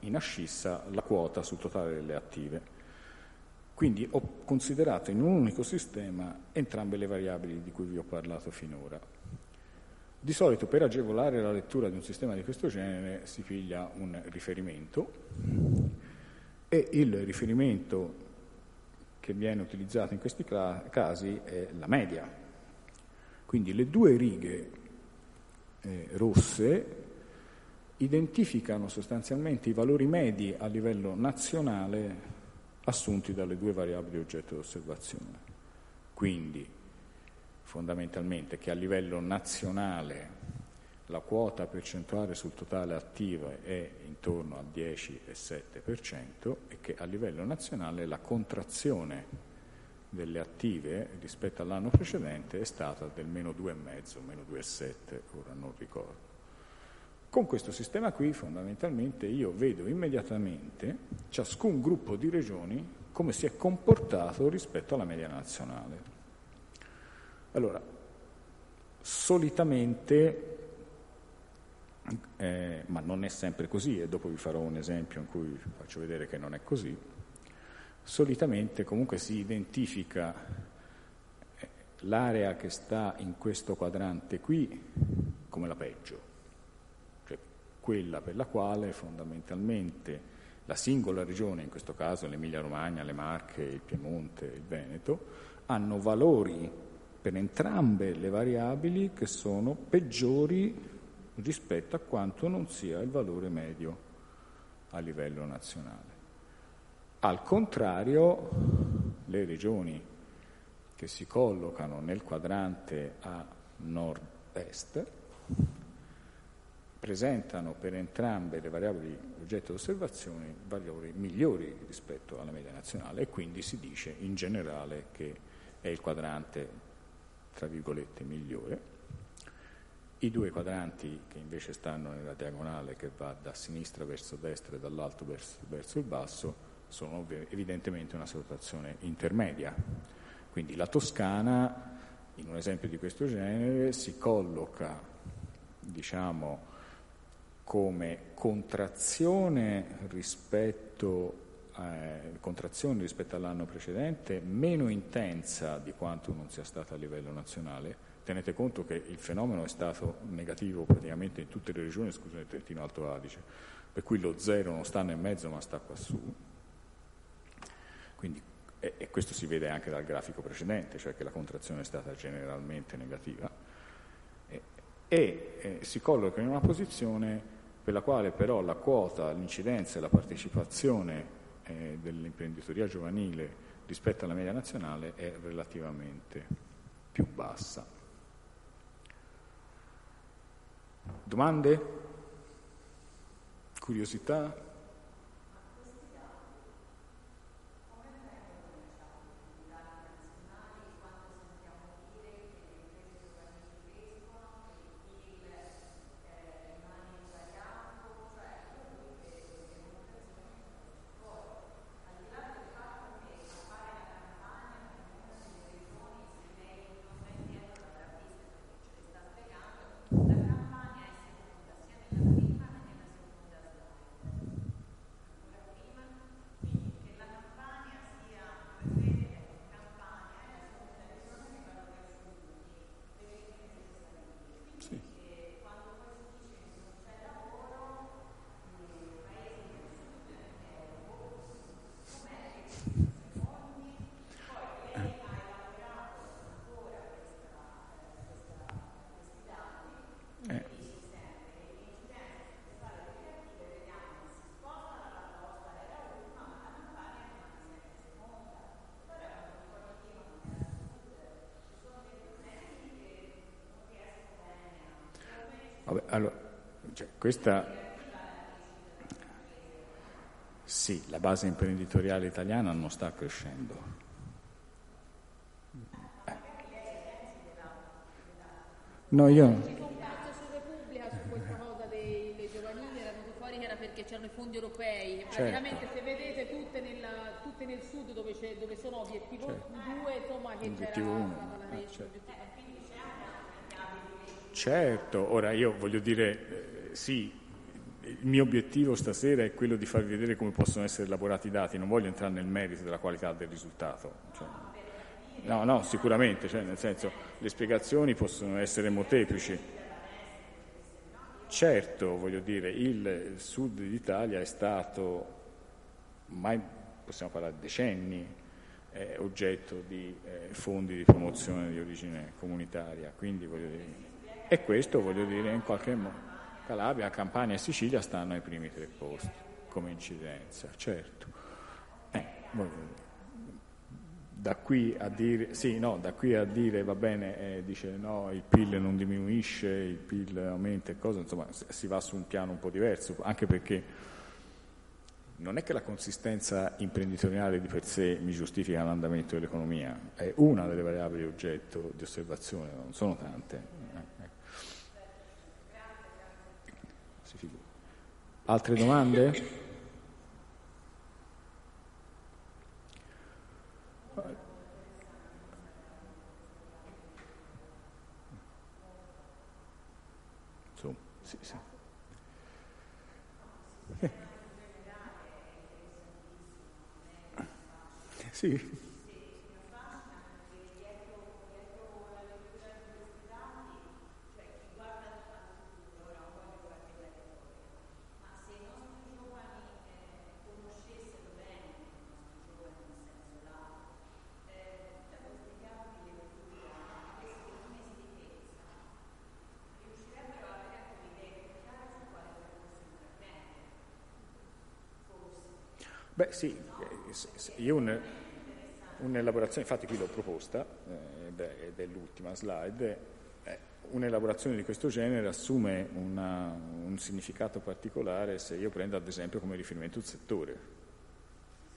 in ascissa la quota sul totale delle attive. Quindi ho considerato in un unico sistema entrambe le variabili di cui vi ho parlato finora. Di solito per agevolare la lettura di un sistema di questo genere si piglia un riferimento e il riferimento che viene utilizzato in questi casi è la media. Quindi le due righe eh, rosse identificano sostanzialmente i valori medi a livello nazionale assunti dalle due variabili oggetto di osservazione. Quindi fondamentalmente che a livello nazionale la quota percentuale sul totale attivo è intorno al 10,7% e che a livello nazionale la contrazione delle attive rispetto all'anno precedente è stata del meno 2,5, meno 2,7, ora non ricordo. Con questo sistema qui fondamentalmente io vedo immediatamente ciascun gruppo di regioni come si è comportato rispetto alla media nazionale. Allora, solitamente, eh, ma non è sempre così, e dopo vi farò un esempio in cui faccio vedere che non è così, solitamente comunque si identifica eh, l'area che sta in questo quadrante qui come la peggio, cioè quella per la quale fondamentalmente la singola regione, in questo caso l'Emilia Romagna, le Marche, il Piemonte, il Veneto, hanno valori per entrambe le variabili che sono peggiori rispetto a quanto non sia il valore medio a livello nazionale. Al contrario, le regioni che si collocano nel quadrante a nord-est presentano per entrambe le variabili oggetto di osservazione valori migliori rispetto alla media nazionale e quindi si dice in generale che è il quadrante tra virgolette, migliore. I due quadranti che invece stanno nella diagonale che va da sinistra verso destra e dall'alto verso, verso il basso sono evidentemente una situazione intermedia. Quindi la Toscana, in un esempio di questo genere, si colloca, diciamo, come contrazione rispetto eh, contrazione rispetto all'anno precedente meno intensa di quanto non sia stata a livello nazionale. Tenete conto che il fenomeno è stato negativo praticamente in tutte le regioni, escluso nel Trentino Alto Adige, per cui lo zero non sta nel mezzo ma sta qua su. Quindi, e, e questo si vede anche dal grafico precedente, cioè che la contrazione è stata generalmente negativa, e, e eh, si colloca in una posizione per la quale però la quota, l'incidenza e la partecipazione eh, dell'imprenditoria giovanile rispetto alla media nazionale è relativamente più bassa. Domande? Curiosità? Questa... Sì, la base imprenditoriale italiana non sta crescendo. Eh. No, io... perché c'erano i fondi europei certo. praticamente se vedete tutte nel, tutte nel sud dove, dove sono obiettivo 2 certo. insomma che obiettivo c'era uno. ah, certo. certo, ora io voglio dire eh, sì il mio obiettivo stasera è quello di farvi vedere come possono essere elaborati i dati, non voglio entrare nel merito della qualità del risultato. Cioè, no, no, sicuramente, cioè, nel senso le spiegazioni possono essere molteplici. Certo, voglio dire, il sud d'Italia è stato, ormai possiamo parlare decenni, eh, oggetto di eh, fondi di promozione di origine comunitaria, quindi voglio dire, e questo voglio dire in qualche modo Calabria, Campania e Sicilia stanno ai primi tre posti come incidenza, certo. Eh, da qui a dire, sì, no, da qui a dire va bene, eh, dice no, il PIL non diminuisce, il PIL aumenta e cosa, insomma si va su un piano un po' diverso, anche perché non è che la consistenza imprenditoriale di per sé mi giustifica l'andamento dell'economia, è una delle variabili oggetto di osservazione, non sono tante. Altre domande? Su, sì, sì. Sì. Beh sì, io un, un'elaborazione, infatti qui l'ho proposta, eh, ed è l'ultima slide, un'elaborazione di questo genere assume una, un significato particolare se io prendo ad esempio come riferimento il settore.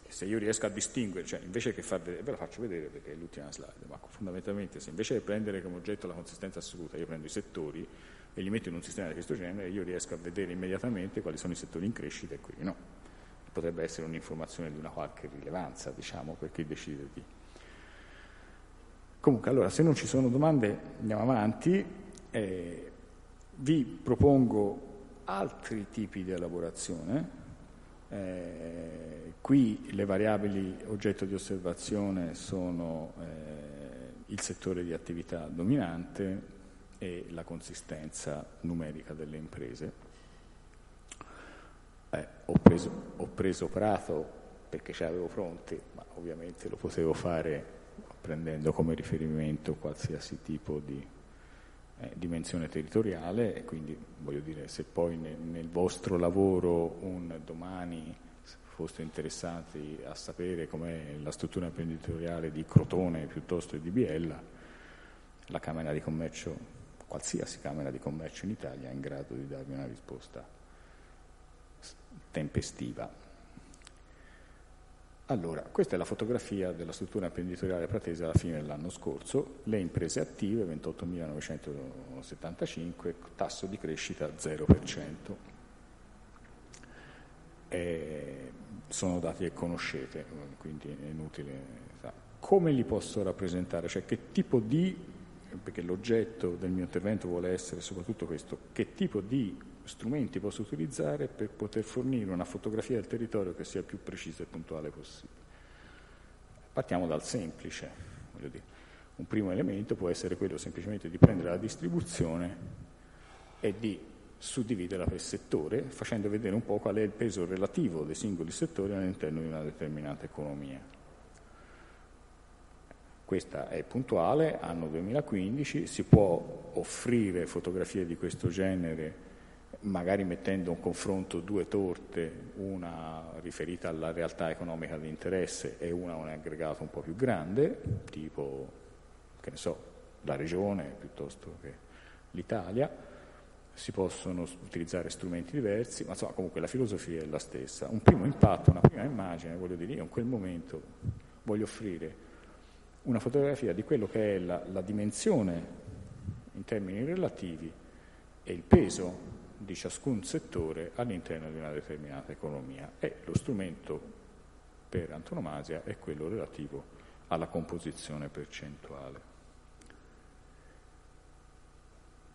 Se io riesco a distinguere, cioè invece che far vedere, ve la faccio vedere perché è l'ultima slide, ma fondamentalmente se invece di prendere come oggetto la consistenza assoluta io prendo i settori e li metto in un sistema di questo genere, io riesco a vedere immediatamente quali sono i settori in crescita e quelli no potrebbe essere un'informazione di una qualche rilevanza, diciamo, per chi decide di. Comunque, allora, se non ci sono domande, andiamo avanti. Eh, vi propongo altri tipi di elaborazione. Eh, qui le variabili oggetto di osservazione sono eh, il settore di attività dominante e la consistenza numerica delle imprese. Eh, ho, preso, ho, preso, Prato perché ce l'avevo pronti, ma ovviamente lo potevo fare prendendo come riferimento qualsiasi tipo di eh, dimensione territoriale. E quindi voglio dire se poi nel, nel vostro lavoro un domani foste interessati a sapere com'è la struttura imprenditoriale di Crotone piuttosto che di Biella, la Camera di Commercio, qualsiasi Camera di Commercio in Italia è in grado di darvi una risposta tempestiva. Allora, questa è la fotografia della struttura imprenditoriale pratese alla fine dell'anno scorso, le imprese attive 28.975, tasso di crescita 0%. E sono dati che conoscete, quindi è inutile. Come li posso rappresentare? Cioè che tipo di, perché l'oggetto del mio intervento vuole essere soprattutto questo, che tipo di strumenti posso utilizzare per poter fornire una fotografia del territorio che sia più precisa e puntuale possibile. Partiamo dal semplice. Un primo elemento può essere quello semplicemente di prendere la distribuzione e di suddividerla per settore, facendo vedere un po' qual è il peso relativo dei singoli settori all'interno di una determinata economia. Questa è puntuale, anno 2015, si può offrire fotografie di questo genere magari mettendo in confronto due torte, una riferita alla realtà economica di interesse e una un aggregato un po' più grande, tipo, che ne so, la regione piuttosto che l'Italia, si possono utilizzare strumenti diversi, ma insomma comunque la filosofia è la stessa. Un primo impatto, una prima immagine, voglio dire, io in quel momento voglio offrire una fotografia di quello che è la, la dimensione in termini relativi e il peso di ciascun settore all'interno di una determinata economia e lo strumento per antonomasia è quello relativo alla composizione percentuale.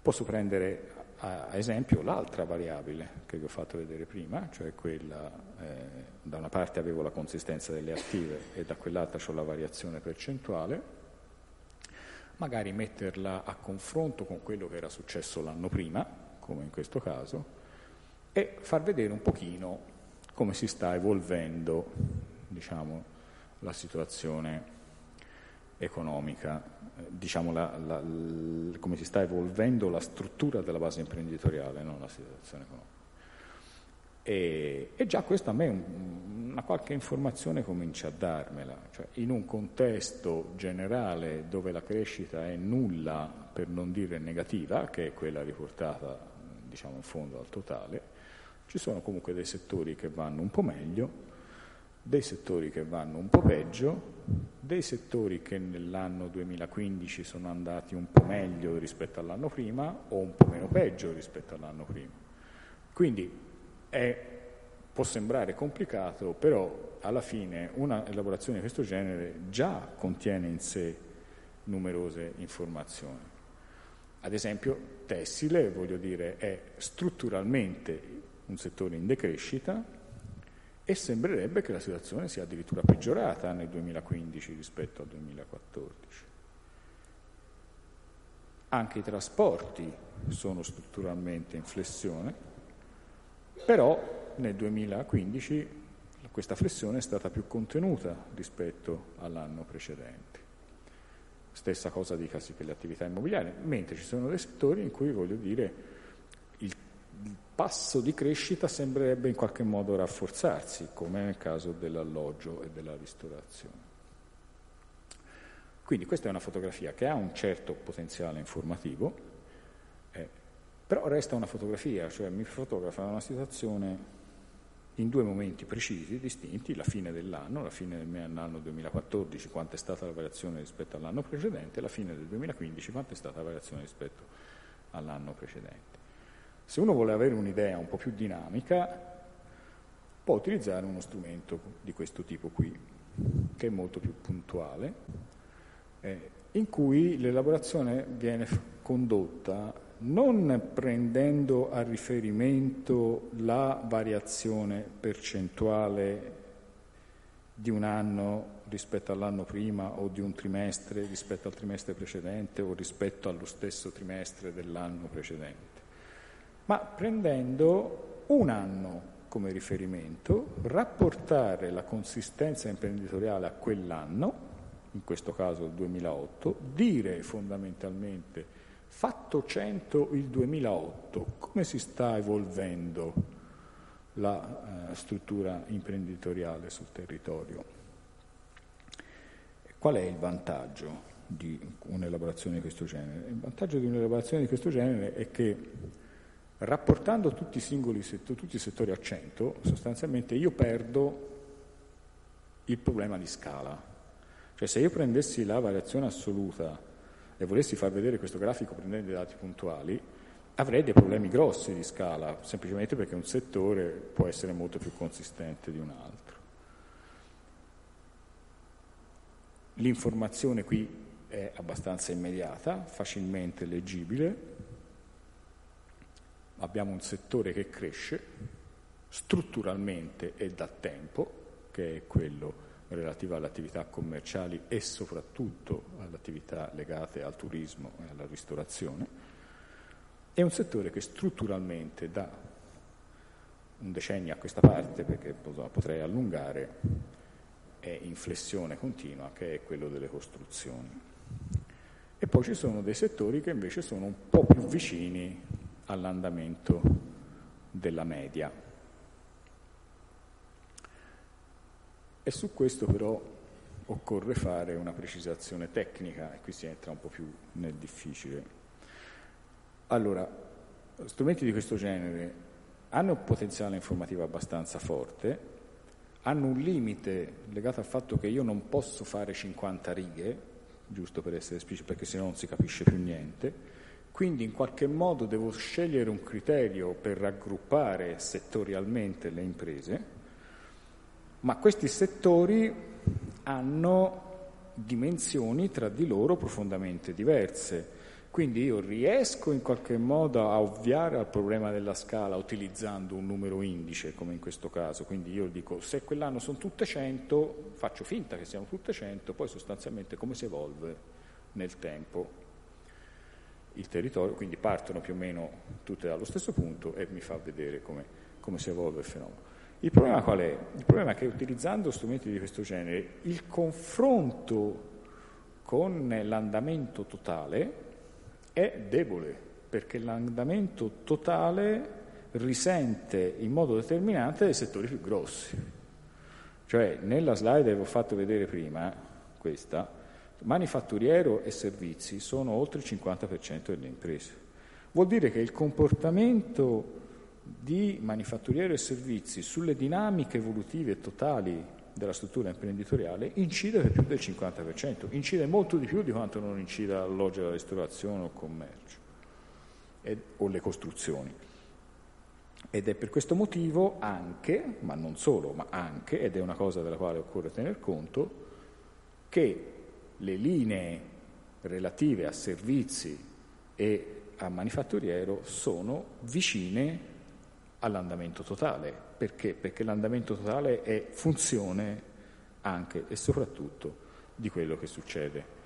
Posso prendere a esempio l'altra variabile che vi ho fatto vedere prima, cioè quella, eh, da una parte avevo la consistenza delle attive e da quell'altra ho la variazione percentuale, magari metterla a confronto con quello che era successo l'anno prima, come in questo caso, e far vedere un pochino come si sta evolvendo diciamo, la situazione economica, diciamo la, la, la, come si sta evolvendo la struttura della base imprenditoriale, non la situazione economica. E, e già questo a me un, una qualche informazione comincia a darmela, cioè in un contesto generale dove la crescita è nulla, per non dire negativa, che è quella riportata diciamo in fondo al totale, ci sono comunque dei settori che vanno un po' meglio dei settori che vanno un po' peggio, dei settori che nell'anno 2015 sono andati un po' meglio rispetto all'anno prima o un po' meno peggio rispetto all'anno prima. Quindi è, può sembrare complicato, però alla fine una elaborazione di questo genere già contiene in sé numerose informazioni. Ad esempio, tessile, voglio dire, è strutturalmente un settore in decrescita, e sembrerebbe che la situazione sia addirittura peggiorata nel 2015 rispetto al 2014. Anche i trasporti sono strutturalmente in flessione, però nel 2015 questa flessione è stata più contenuta rispetto all'anno precedente. Stessa cosa dicasi per le attività immobiliari, mentre ci sono dei settori in cui voglio dire il passo di crescita sembrerebbe in qualche modo rafforzarsi, come nel caso dell'alloggio e della ristorazione. Quindi questa è una fotografia che ha un certo potenziale informativo, eh, però resta una fotografia, cioè mi fotografa una situazione in due momenti precisi, distinti, la fine dell'anno, la fine dell'anno 2014, quanto è stata la variazione rispetto all'anno precedente, e la fine del 2015, quanto è stata la variazione rispetto all'anno precedente. Se uno vuole avere un'idea un po' più dinamica, può utilizzare uno strumento di questo tipo qui, che è molto più puntuale, eh, in cui l'elaborazione viene condotta non prendendo a riferimento la variazione percentuale di un anno rispetto all'anno prima o di un trimestre rispetto al trimestre precedente o rispetto allo stesso trimestre dell'anno precedente. Ma prendendo un anno come riferimento, rapportare la consistenza imprenditoriale a quell'anno, in questo caso il 2008, dire fondamentalmente, fatto 100 il 2008, come si sta evolvendo la eh, struttura imprenditoriale sul territorio? Qual è il vantaggio di un'elaborazione di questo genere? Il vantaggio di un'elaborazione di questo genere è che rapportando tutti i singoli settori, tutti i settori a 100, sostanzialmente io perdo il problema di scala. Cioè se io prendessi la variazione assoluta e volessi far vedere questo grafico prendendo i dati puntuali, avrei dei problemi grossi di scala, semplicemente perché un settore può essere molto più consistente di un altro. L'informazione qui è abbastanza immediata, facilmente leggibile, abbiamo un settore che cresce strutturalmente e da tempo, che è quello relativo alle attività commerciali e soprattutto alle attività legate al turismo e alla ristorazione, è un settore che strutturalmente da un decennio a questa parte, perché potrei allungare, è in flessione continua, che è quello delle costruzioni. E poi ci sono dei settori che invece sono un po' più vicini all'andamento della media. E su questo però occorre fare una precisazione tecnica e qui si entra un po' più nel difficile. Allora, strumenti di questo genere hanno un potenziale informativo abbastanza forte, hanno un limite legato al fatto che io non posso fare 50 righe, giusto per essere esplicito, perché sennò non si capisce più niente, quindi in qualche modo devo scegliere un criterio per raggruppare settorialmente le imprese, ma questi settori hanno dimensioni tra di loro profondamente diverse. Quindi io riesco in qualche modo a ovviare al problema della scala utilizzando un numero indice, come in questo caso. Quindi io dico, se quell'anno sono tutte 100, faccio finta che siano tutte 100, poi sostanzialmente come si evolve nel tempo il territorio, quindi partono più o meno tutte dallo stesso punto e mi fa vedere come, come si evolve il fenomeno. Il problema qual è? Il problema è che utilizzando strumenti di questo genere il confronto con l'andamento totale è debole, perché l'andamento totale risente in modo determinante dei settori più grossi. Cioè, nella slide che vi ho fatto vedere prima, questa, manifatturiero e servizi sono oltre il 50% delle imprese. Vuol dire che il comportamento di manifatturiero e servizi sulle dinamiche evolutive totali della struttura imprenditoriale incide per più del 50%, incide molto di più di quanto non incida l'alloggio della ristorazione o il commercio ed, o le costruzioni. Ed è per questo motivo anche, ma non solo, ma anche, ed è una cosa della quale occorre tener conto, che le linee relative a servizi e a manifatturiero sono vicine all'andamento totale. Perché? Perché l'andamento totale è funzione anche e soprattutto di quello che succede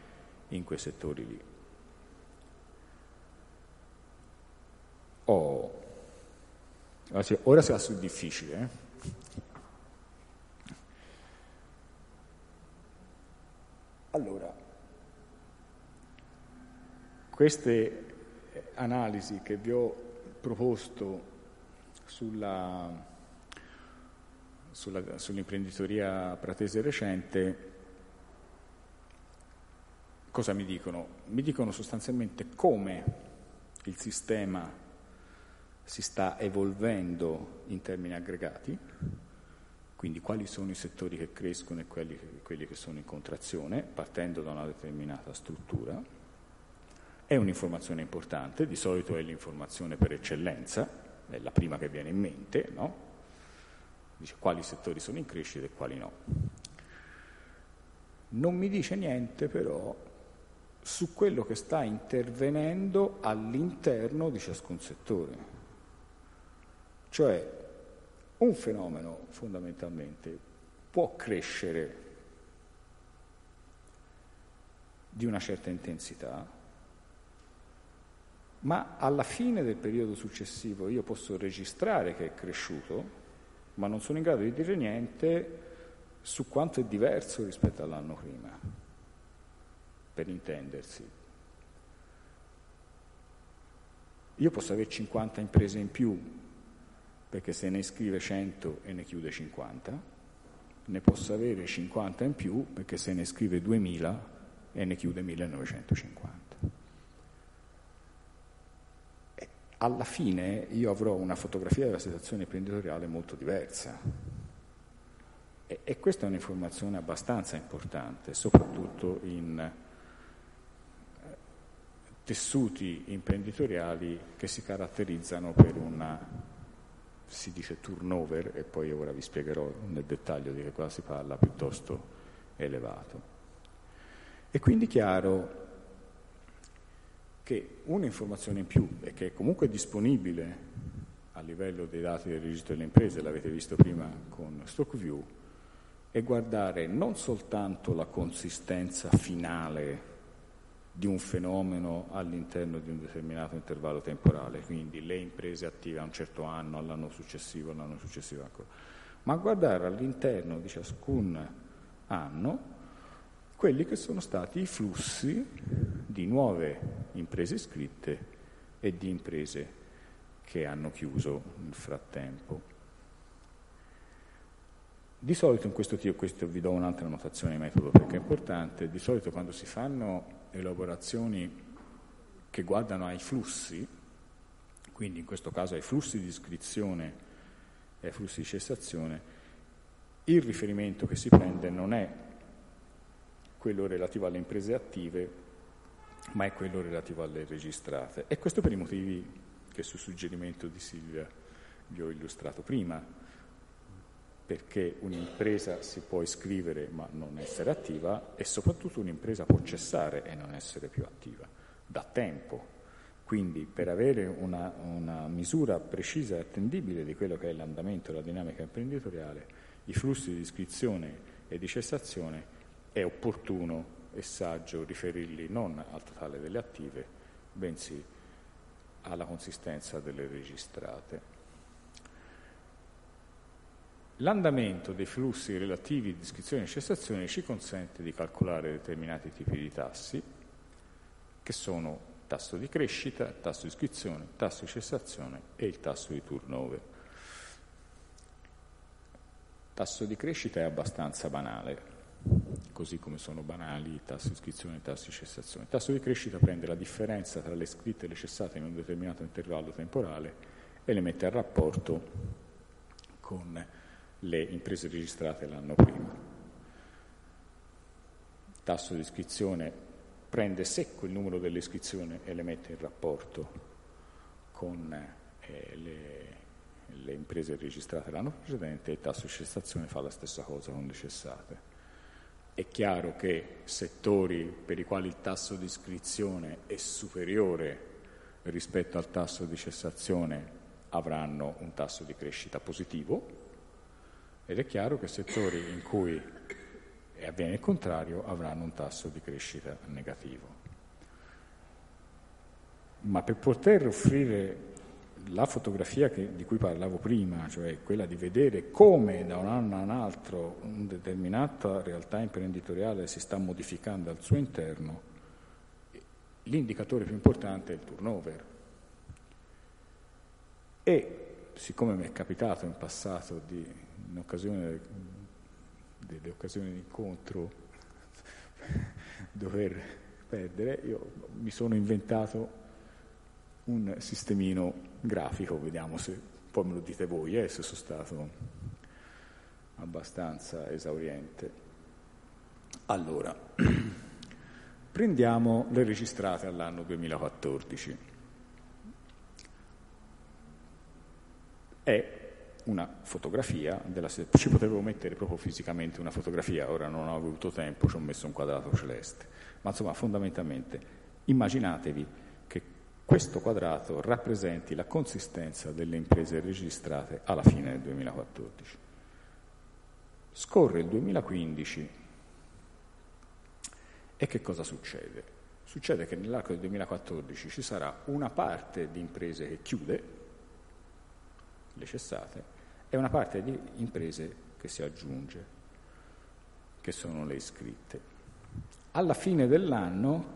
in quei settori lì. Oh. Ora si va sul difficile. Eh? Allora, queste analisi che vi ho proposto sulla, sulla, sull'imprenditoria pratese recente, cosa mi dicono? Mi dicono sostanzialmente come il sistema si sta evolvendo in termini aggregati, quindi quali sono i settori che crescono e quelli, quelli che sono in contrazione, partendo da una determinata struttura. È un'informazione importante, di solito è l'informazione per eccellenza, è la prima che viene in mente, no? Dice quali settori sono in crescita e quali no. Non mi dice niente però su quello che sta intervenendo all'interno di ciascun settore. Cioè un fenomeno fondamentalmente può crescere di una certa intensità, ma alla fine del periodo successivo io posso registrare che è cresciuto, ma non sono in grado di dire niente su quanto è diverso rispetto all'anno prima, per intendersi. Io posso avere 50 imprese in più perché se ne iscrive 100 e ne chiude 50, ne posso avere 50 in più perché se ne iscrive 2000 e ne chiude 1950. E alla fine io avrò una fotografia della situazione imprenditoriale molto diversa. E, e questa è un'informazione abbastanza importante, soprattutto in eh, tessuti imprenditoriali che si caratterizzano per una si dice turnover, e poi ora vi spiegherò nel dettaglio di che cosa si parla, piuttosto elevato. È quindi chiaro che un'informazione in più, e che è comunque disponibile a livello dei dati del registro delle imprese, l'avete visto prima con StockView, è guardare non soltanto la consistenza finale di un fenomeno all'interno di un determinato intervallo temporale, quindi le imprese attive a un certo anno, all'anno successivo, all'anno successivo ancora, ma guardare all'interno di ciascun anno quelli che sono stati i flussi di nuove imprese iscritte e di imprese che hanno chiuso nel frattempo. Di solito in questo tipo, questo vi do un'altra notazione di metodo perché è importante, di solito quando si fanno elaborazioni che guardano ai flussi, quindi in questo caso ai flussi di iscrizione e ai flussi di cessazione, il riferimento che si prende non è quello relativo alle imprese attive, ma è quello relativo alle registrate. E questo per i motivi che su suggerimento di Silvia vi ho illustrato prima, perché un'impresa si può iscrivere ma non essere attiva e soprattutto un'impresa può cessare e non essere più attiva da tempo. Quindi per avere una, una misura precisa e attendibile di quello che è l'andamento della dinamica imprenditoriale, i flussi di iscrizione e di cessazione è opportuno e saggio riferirli non al totale delle attive, bensì alla consistenza delle registrate. L'andamento dei flussi relativi di iscrizione e cessazione ci consente di calcolare determinati tipi di tassi, che sono tasso di crescita, tasso di iscrizione, tasso di cessazione e il tasso di turnover. Tasso di crescita è abbastanza banale, così come sono banali i tassi di iscrizione e i tassi di cessazione. Il tasso di crescita prende la differenza tra le iscritte e le cessate in un determinato intervallo temporale e le mette a rapporto con le imprese registrate l'anno prima. Il tasso di iscrizione prende secco il numero delle iscrizioni e le mette in rapporto con eh, le, le, imprese registrate l'anno precedente e il tasso di cessazione fa la stessa cosa con le cessate. È chiaro che settori per i quali il tasso di iscrizione è superiore rispetto al tasso di cessazione avranno un tasso di crescita positivo ed è chiaro che settori in cui avviene il contrario, avranno un tasso di crescita negativo. Ma per poter offrire la fotografia che, di cui parlavo prima, cioè quella di vedere come da un anno a un altro una determinata realtà imprenditoriale si sta modificando al suo interno, l'indicatore più importante è il turnover. E siccome mi è capitato in passato di, in occasione delle occasioni di incontro <laughs> dover perdere, io mi sono inventato un sistemino grafico, vediamo se poi me lo dite voi, eh, se sono stato abbastanza esauriente. Allora, <clears throat> prendiamo le registrate all'anno 2014. È una fotografia della ci potevo mettere proprio fisicamente una fotografia, ora non ho avuto tempo, ci ho messo un quadrato celeste, ma insomma fondamentalmente immaginatevi questo quadrato rappresenti la consistenza delle imprese registrate alla fine del 2014. Scorre il 2015 e che cosa succede? Succede che nell'arco del 2014 ci sarà una parte di imprese che chiude, le cessate, e una parte di imprese che si aggiunge, che sono le iscritte. Alla fine dell'anno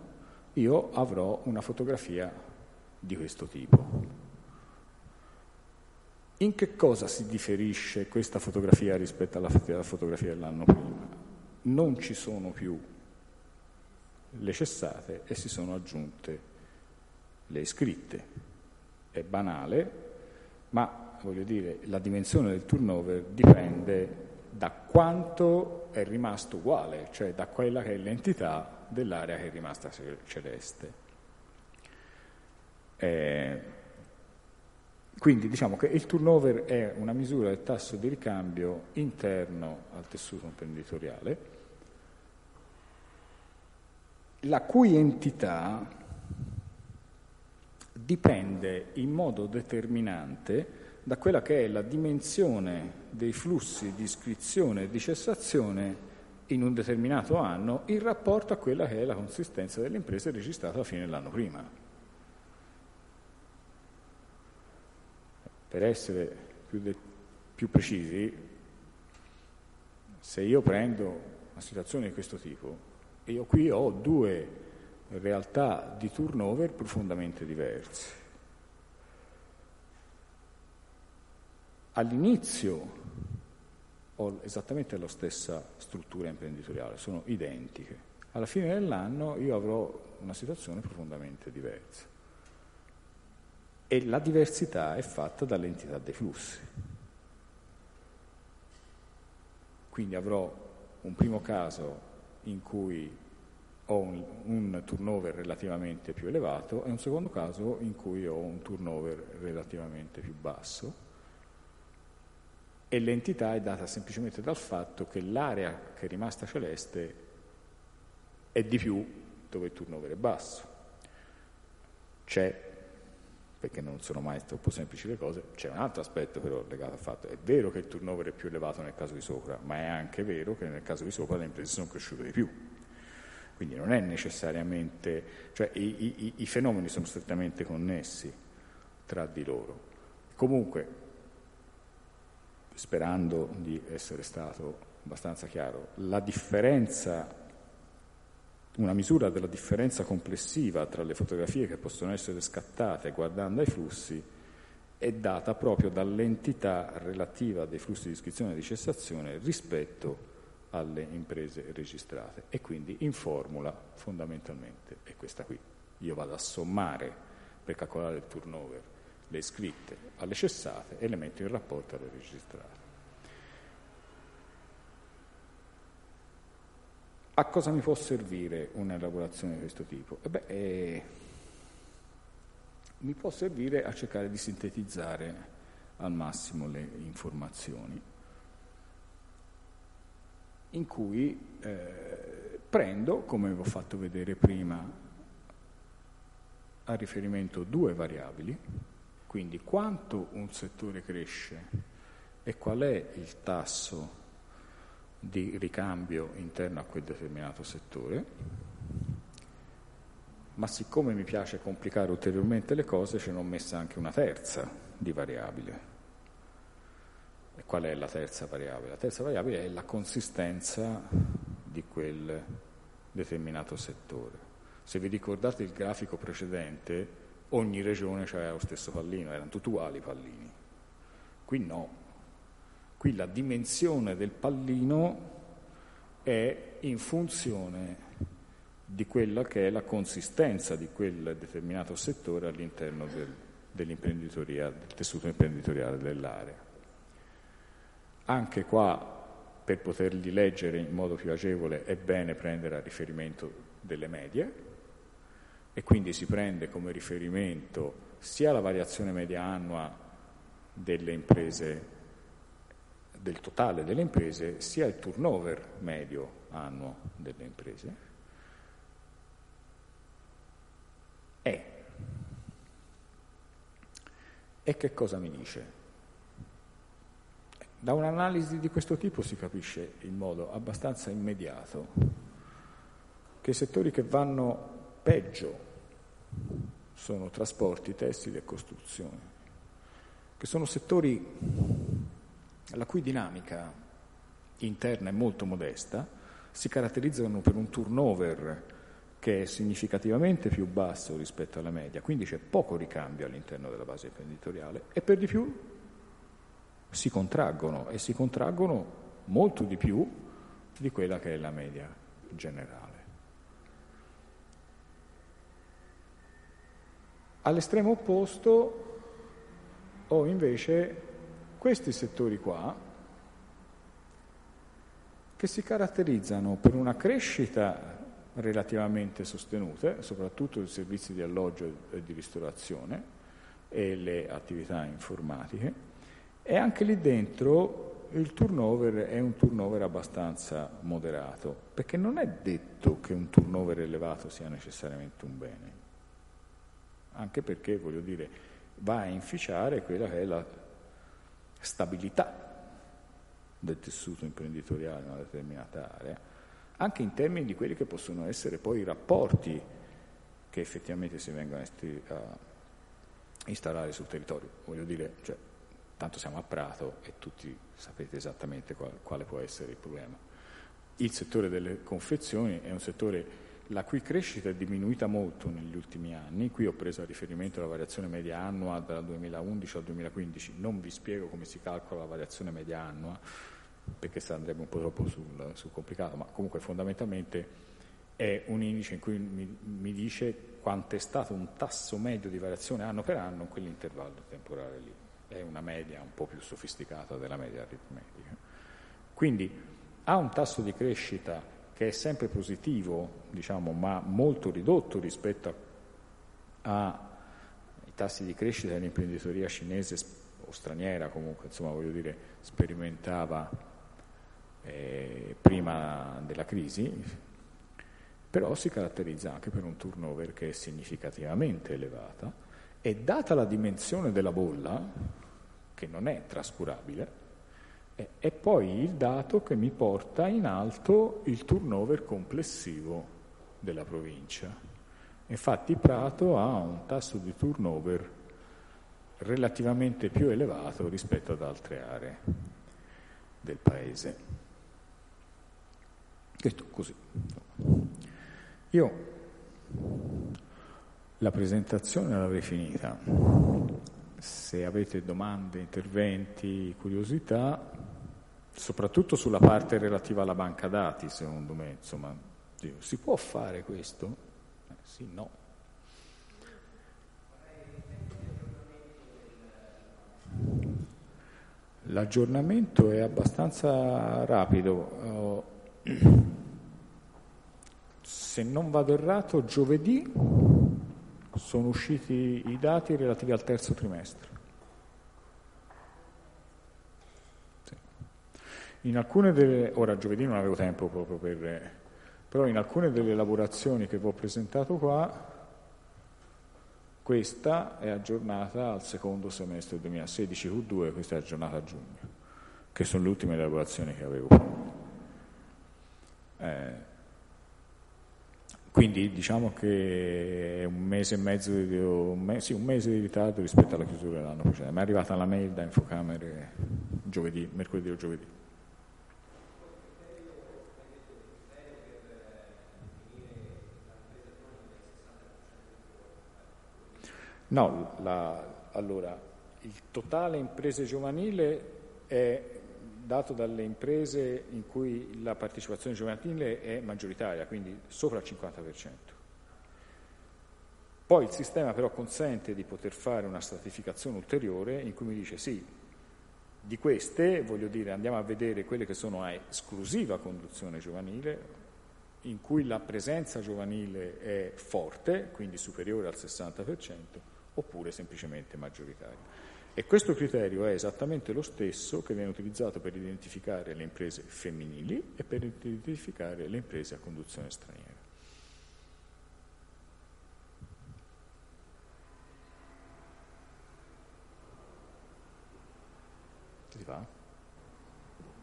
io avrò una fotografia di questo tipo. In che cosa si differisce questa fotografia rispetto alla fotografia dell'anno prima? Non ci sono più le cessate e si sono aggiunte le iscritte. È banale, ma voglio dire, la dimensione del turnover dipende da quanto è rimasto uguale, cioè da quella che è l'entità dell'area che è rimasta celeste. Eh, quindi diciamo che il turnover è una misura del tasso di ricambio interno al tessuto imprenditoriale, la cui entità dipende in modo determinante da quella che è la dimensione dei flussi di iscrizione e di cessazione in un determinato anno in rapporto a quella che è la consistenza delle imprese registrate alla fine dell'anno prima. Per essere più, de- più precisi, se io prendo una situazione di questo tipo, io qui ho due realtà di turnover profondamente diverse. all'inizio ho esattamente la stessa struttura imprenditoriale, sono identiche. Alla fine dell'anno io avrò una situazione profondamente diversa. E la diversità è fatta dall'entità dei flussi. Quindi avrò un primo caso in cui ho un, un, turnover relativamente più elevato e un secondo caso in cui ho un turnover relativamente più basso e l'entità è data semplicemente dal fatto che l'area che è rimasta celeste è di più dove il turnover è basso. C'è, perché non sono mai troppo semplici le cose, c'è un altro aspetto però legato al fatto, è vero che il turnover è più elevato nel caso di sopra, ma è anche vero che nel caso di sopra le imprese sono cresciute di più. Quindi non è necessariamente, cioè i, i, i fenomeni sono strettamente connessi tra di loro. Comunque, sperando di essere stato abbastanza chiaro, la differenza, una misura della differenza complessiva tra le fotografie che possono essere scattate guardando ai flussi è data proprio dall'entità relativa dei flussi di iscrizione e di cessazione rispetto alle imprese registrate e quindi in formula fondamentalmente è questa qui. Io vado a sommare per calcolare il turnover le iscritte alle cessate e le metto in rapporto alle registrate. A cosa mi può servire un'elaborazione di questo tipo? Eh beh, eh, mi può servire a cercare di sintetizzare al massimo le informazioni in cui eh, prendo, come vi ho fatto vedere prima, a riferimento due variabili, quindi quanto un settore cresce e qual è il tasso di ricambio interno a quel determinato settore, ma siccome mi piace complicare ulteriormente le cose, ce n'ho messa anche una terza di variabile. E qual è la terza variabile? La terza variabile è la consistenza di quel determinato settore. Se vi ricordate il grafico precedente, ogni regione aveva lo stesso pallino, erano tutti uguali i pallini. Qui no, qui la dimensione del pallino è in funzione di quella che è la consistenza di quel determinato settore all'interno del, dell'imprenditoria, del tessuto imprenditoriale dell'area. Anche qua, per poterli leggere in modo più agevole, è bene prendere a riferimento delle medie, e quindi si prende come riferimento sia la variazione media annua delle imprese, del totale delle imprese, sia il turnover medio annuo delle imprese. E, e che cosa mi dice? Da un'analisi di questo tipo si capisce in modo abbastanza immediato che i settori che vanno peggio sono trasporti, tessili e costruzioni, che sono settori la cui dinamica interna è molto modesta, si caratterizzano per un turnover che è significativamente più basso rispetto alla media, quindi c'è poco ricambio all'interno della base imprenditoriale e per di più si contraggono e si contraggono molto di più di quella che è la media generale. All'estremo opposto ho invece questi settori qua che si caratterizzano per una crescita relativamente sostenuta, soprattutto i servizi di alloggio e di ristorazione e le attività informatiche, e anche lì dentro il turnover è un turnover abbastanza moderato, perché non è detto che un turnover elevato sia necessariamente un bene anche perché, voglio dire, va a inficiare quella che è la stabilità del tessuto imprenditoriale in una determinata area, anche in termini di quelli che possono essere poi i rapporti che effettivamente si vengono a installare sul territorio. Voglio dire, cioè, tanto siamo a Prato e tutti sapete esattamente qual, quale può essere il problema. Il settore delle confezioni è un settore la cui crescita è diminuita molto negli ultimi anni. Qui ho preso a riferimento la variazione media annua dal 2011 al 2015. Non vi spiego come si calcola la variazione media annua, perché andrebbe un po' troppo sul, sul complicato, ma comunque fondamentalmente è un indice in cui mi, mi dice quanto è stato un tasso medio di variazione anno per anno in quell'intervallo temporale lì. È una media un po' più sofisticata della media aritmetica. Quindi ha un tasso di crescita che è sempre positivo, diciamo, ma molto ridotto rispetto ai tassi di crescita dell'imprenditoria cinese o straniera comunque, insomma, voglio dire, sperimentava eh, prima della crisi, però si caratterizza anche per un turnover che è significativamente elevata e data la dimensione della bolla, che non è trascurabile, è poi il dato che mi porta in alto il turnover complessivo della provincia. Infatti Prato ha un tasso di turnover relativamente più elevato rispetto ad altre aree del paese. Detto così. Io la presentazione l'avrei finita. Se avete domande, interventi, curiosità, soprattutto sulla parte relativa alla banca dati, secondo me, insomma, si può fare questo? Eh, sì, no. L'aggiornamento è abbastanza rapido. Se non vado errato, giovedì sono usciti i dati relativi al terzo trimestre. In alcune delle, ora giovedì non avevo tempo proprio per, però in alcune delle lavorazioni che vi ho presentato qua, questa è aggiornata al secondo semestre 2016 Q2, questa è aggiornata a giugno, che sono le ultime lavorazioni che avevo. Eh, quindi diciamo che è un mese e mezzo, di, un mese, sì, un mese di ritardo rispetto alla chiusura dell'anno precedente. Mi è arrivata la mail da Infocamere giovedì, mercoledì o giovedì. No, la, allora, il totale imprese giovanile è dato dalle imprese in cui la partecipazione giovanile è maggioritaria, quindi sopra il 50%. Poi il sistema però consente di poter fare una stratificazione ulteriore in cui mi dice sì, di queste voglio dire andiamo a vedere quelle che sono a esclusiva conduzione giovanile, in cui la presenza giovanile è forte, quindi superiore al 60%, oppure semplicemente maggioritaria. E questo criterio è esattamente lo stesso che viene utilizzato per identificare le imprese femminili e per identificare le imprese a conduzione straniera. Ti fa?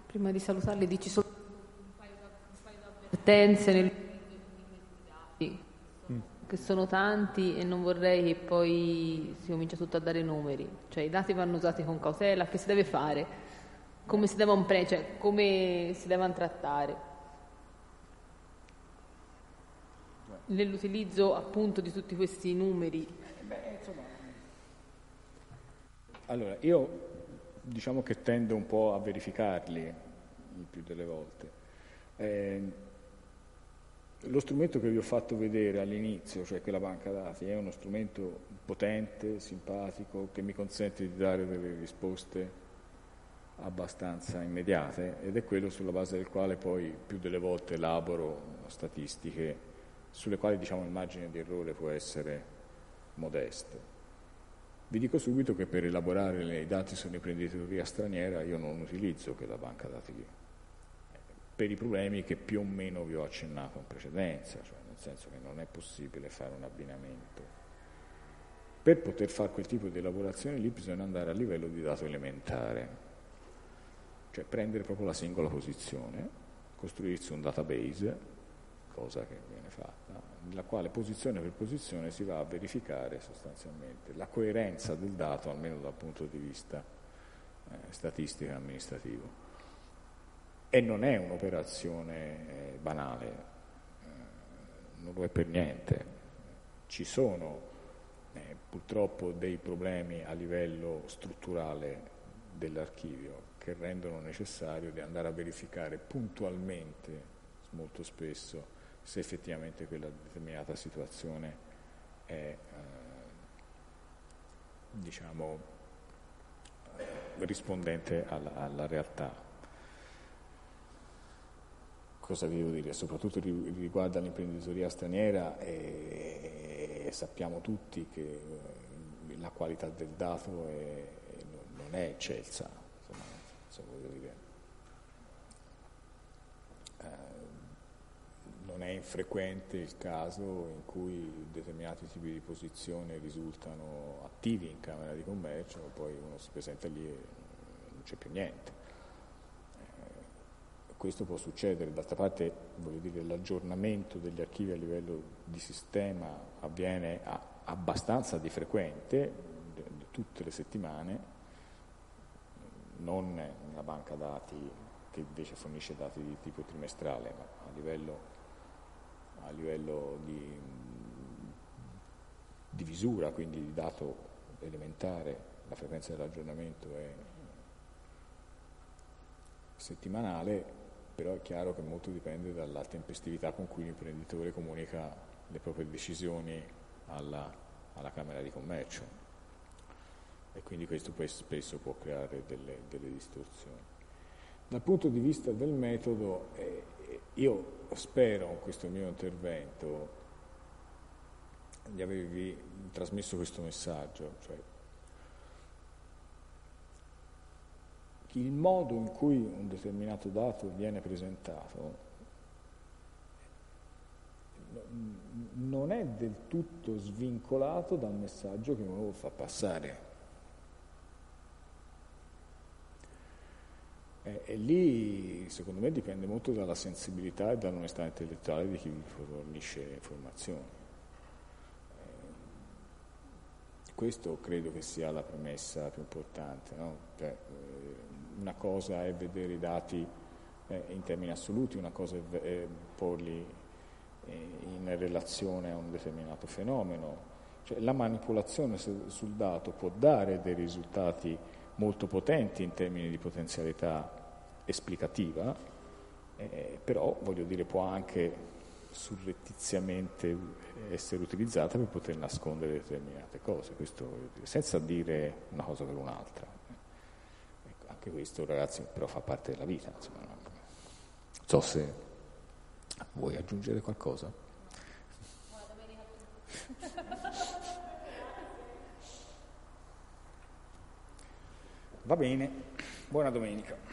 Prima di salutarli dici solo un paio di avvertenze nel che sono tanti e non vorrei che poi si comincia tutto a dare numeri, cioè i dati vanno usati con cautela, che si deve fare, come si devono, pre- cioè, come si devono trattare. Nell'utilizzo appunto di tutti questi numeri. Allora, io diciamo che tendo un po' a verificarli il più delle volte. Eh, lo strumento che vi ho fatto vedere all'inizio, cioè quella banca dati, è uno strumento potente, simpatico, che mi consente di dare delle risposte abbastanza immediate ed è quello sulla base del quale poi più delle volte elaboro statistiche sulle quali diciamo, il margine di errore può essere modesto. Vi dico subito che per elaborare i dati sull'imprenditoria straniera io non utilizzo quella banca dati per i problemi che più o meno vi ho accennato in precedenza, cioè nel senso che non è possibile fare un abbinamento. Per poter fare quel tipo di elaborazione lì bisogna andare a livello di dato elementare, cioè prendere proprio la singola posizione, costruirsi un database, cosa che viene fatta, nella quale posizione per posizione si va a verificare sostanzialmente la coerenza del dato, almeno dal punto di vista eh, statistico e amministrativo e non è un'operazione eh, banale, eh, non lo è per niente. Ci sono eh, purtroppo dei problemi a livello strutturale dell'archivio che rendono necessario di andare a verificare puntualmente, molto spesso, se effettivamente quella determinata situazione è eh, diciamo, rispondente alla, alla realtà cosa vi devo dire, soprattutto riguarda l'imprenditoria straniera e, e sappiamo tutti che eh, la qualità del dato è, non è eccelsa, insomma, insomma, dire, eh, non è infrequente il caso in cui determinati tipi di posizione risultano attivi in Camera di Commercio, poi uno si presenta lì e non c'è più niente questo può succedere, d'altra parte voglio dire, l'aggiornamento degli archivi a livello di sistema avviene a, abbastanza di frequente, tutte le settimane, non nella banca dati che invece fornisce dati di tipo trimestrale, ma a livello, a livello di, di visura, quindi di dato elementare, la frequenza dell'aggiornamento è settimanale, però è chiaro che molto dipende dalla tempestività con cui l'imprenditore comunica le proprie decisioni alla, alla Camera di Commercio e quindi questo spesso può creare delle, delle distorsioni. Dal punto di vista del metodo, eh, io spero in questo mio intervento di avervi trasmesso questo messaggio, cioè il modo in cui un determinato dato viene presentato non è del tutto svincolato dal messaggio che uno fa passare. E, e, lì, secondo me, dipende molto dalla sensibilità e dall'onestà intellettuale di chi vi fornisce informazioni. Questo credo che sia la premessa più importante. No? Cioè, eh, una cosa è vedere i dati eh, in termini assoluti, una cosa è, è porli eh, in relazione a un determinato fenomeno. Cioè, la manipolazione sul dato può dare dei risultati molto potenti in termini di potenzialità esplicativa, eh, però voglio dire può anche surrettiziamente essere utilizzata per poter nascondere determinate cose, questo, senza dire una cosa per un'altra anche questo ragazzi però fa parte della vita, insomma. non so se vuoi aggiungere qualcosa. Va bene, buona domenica.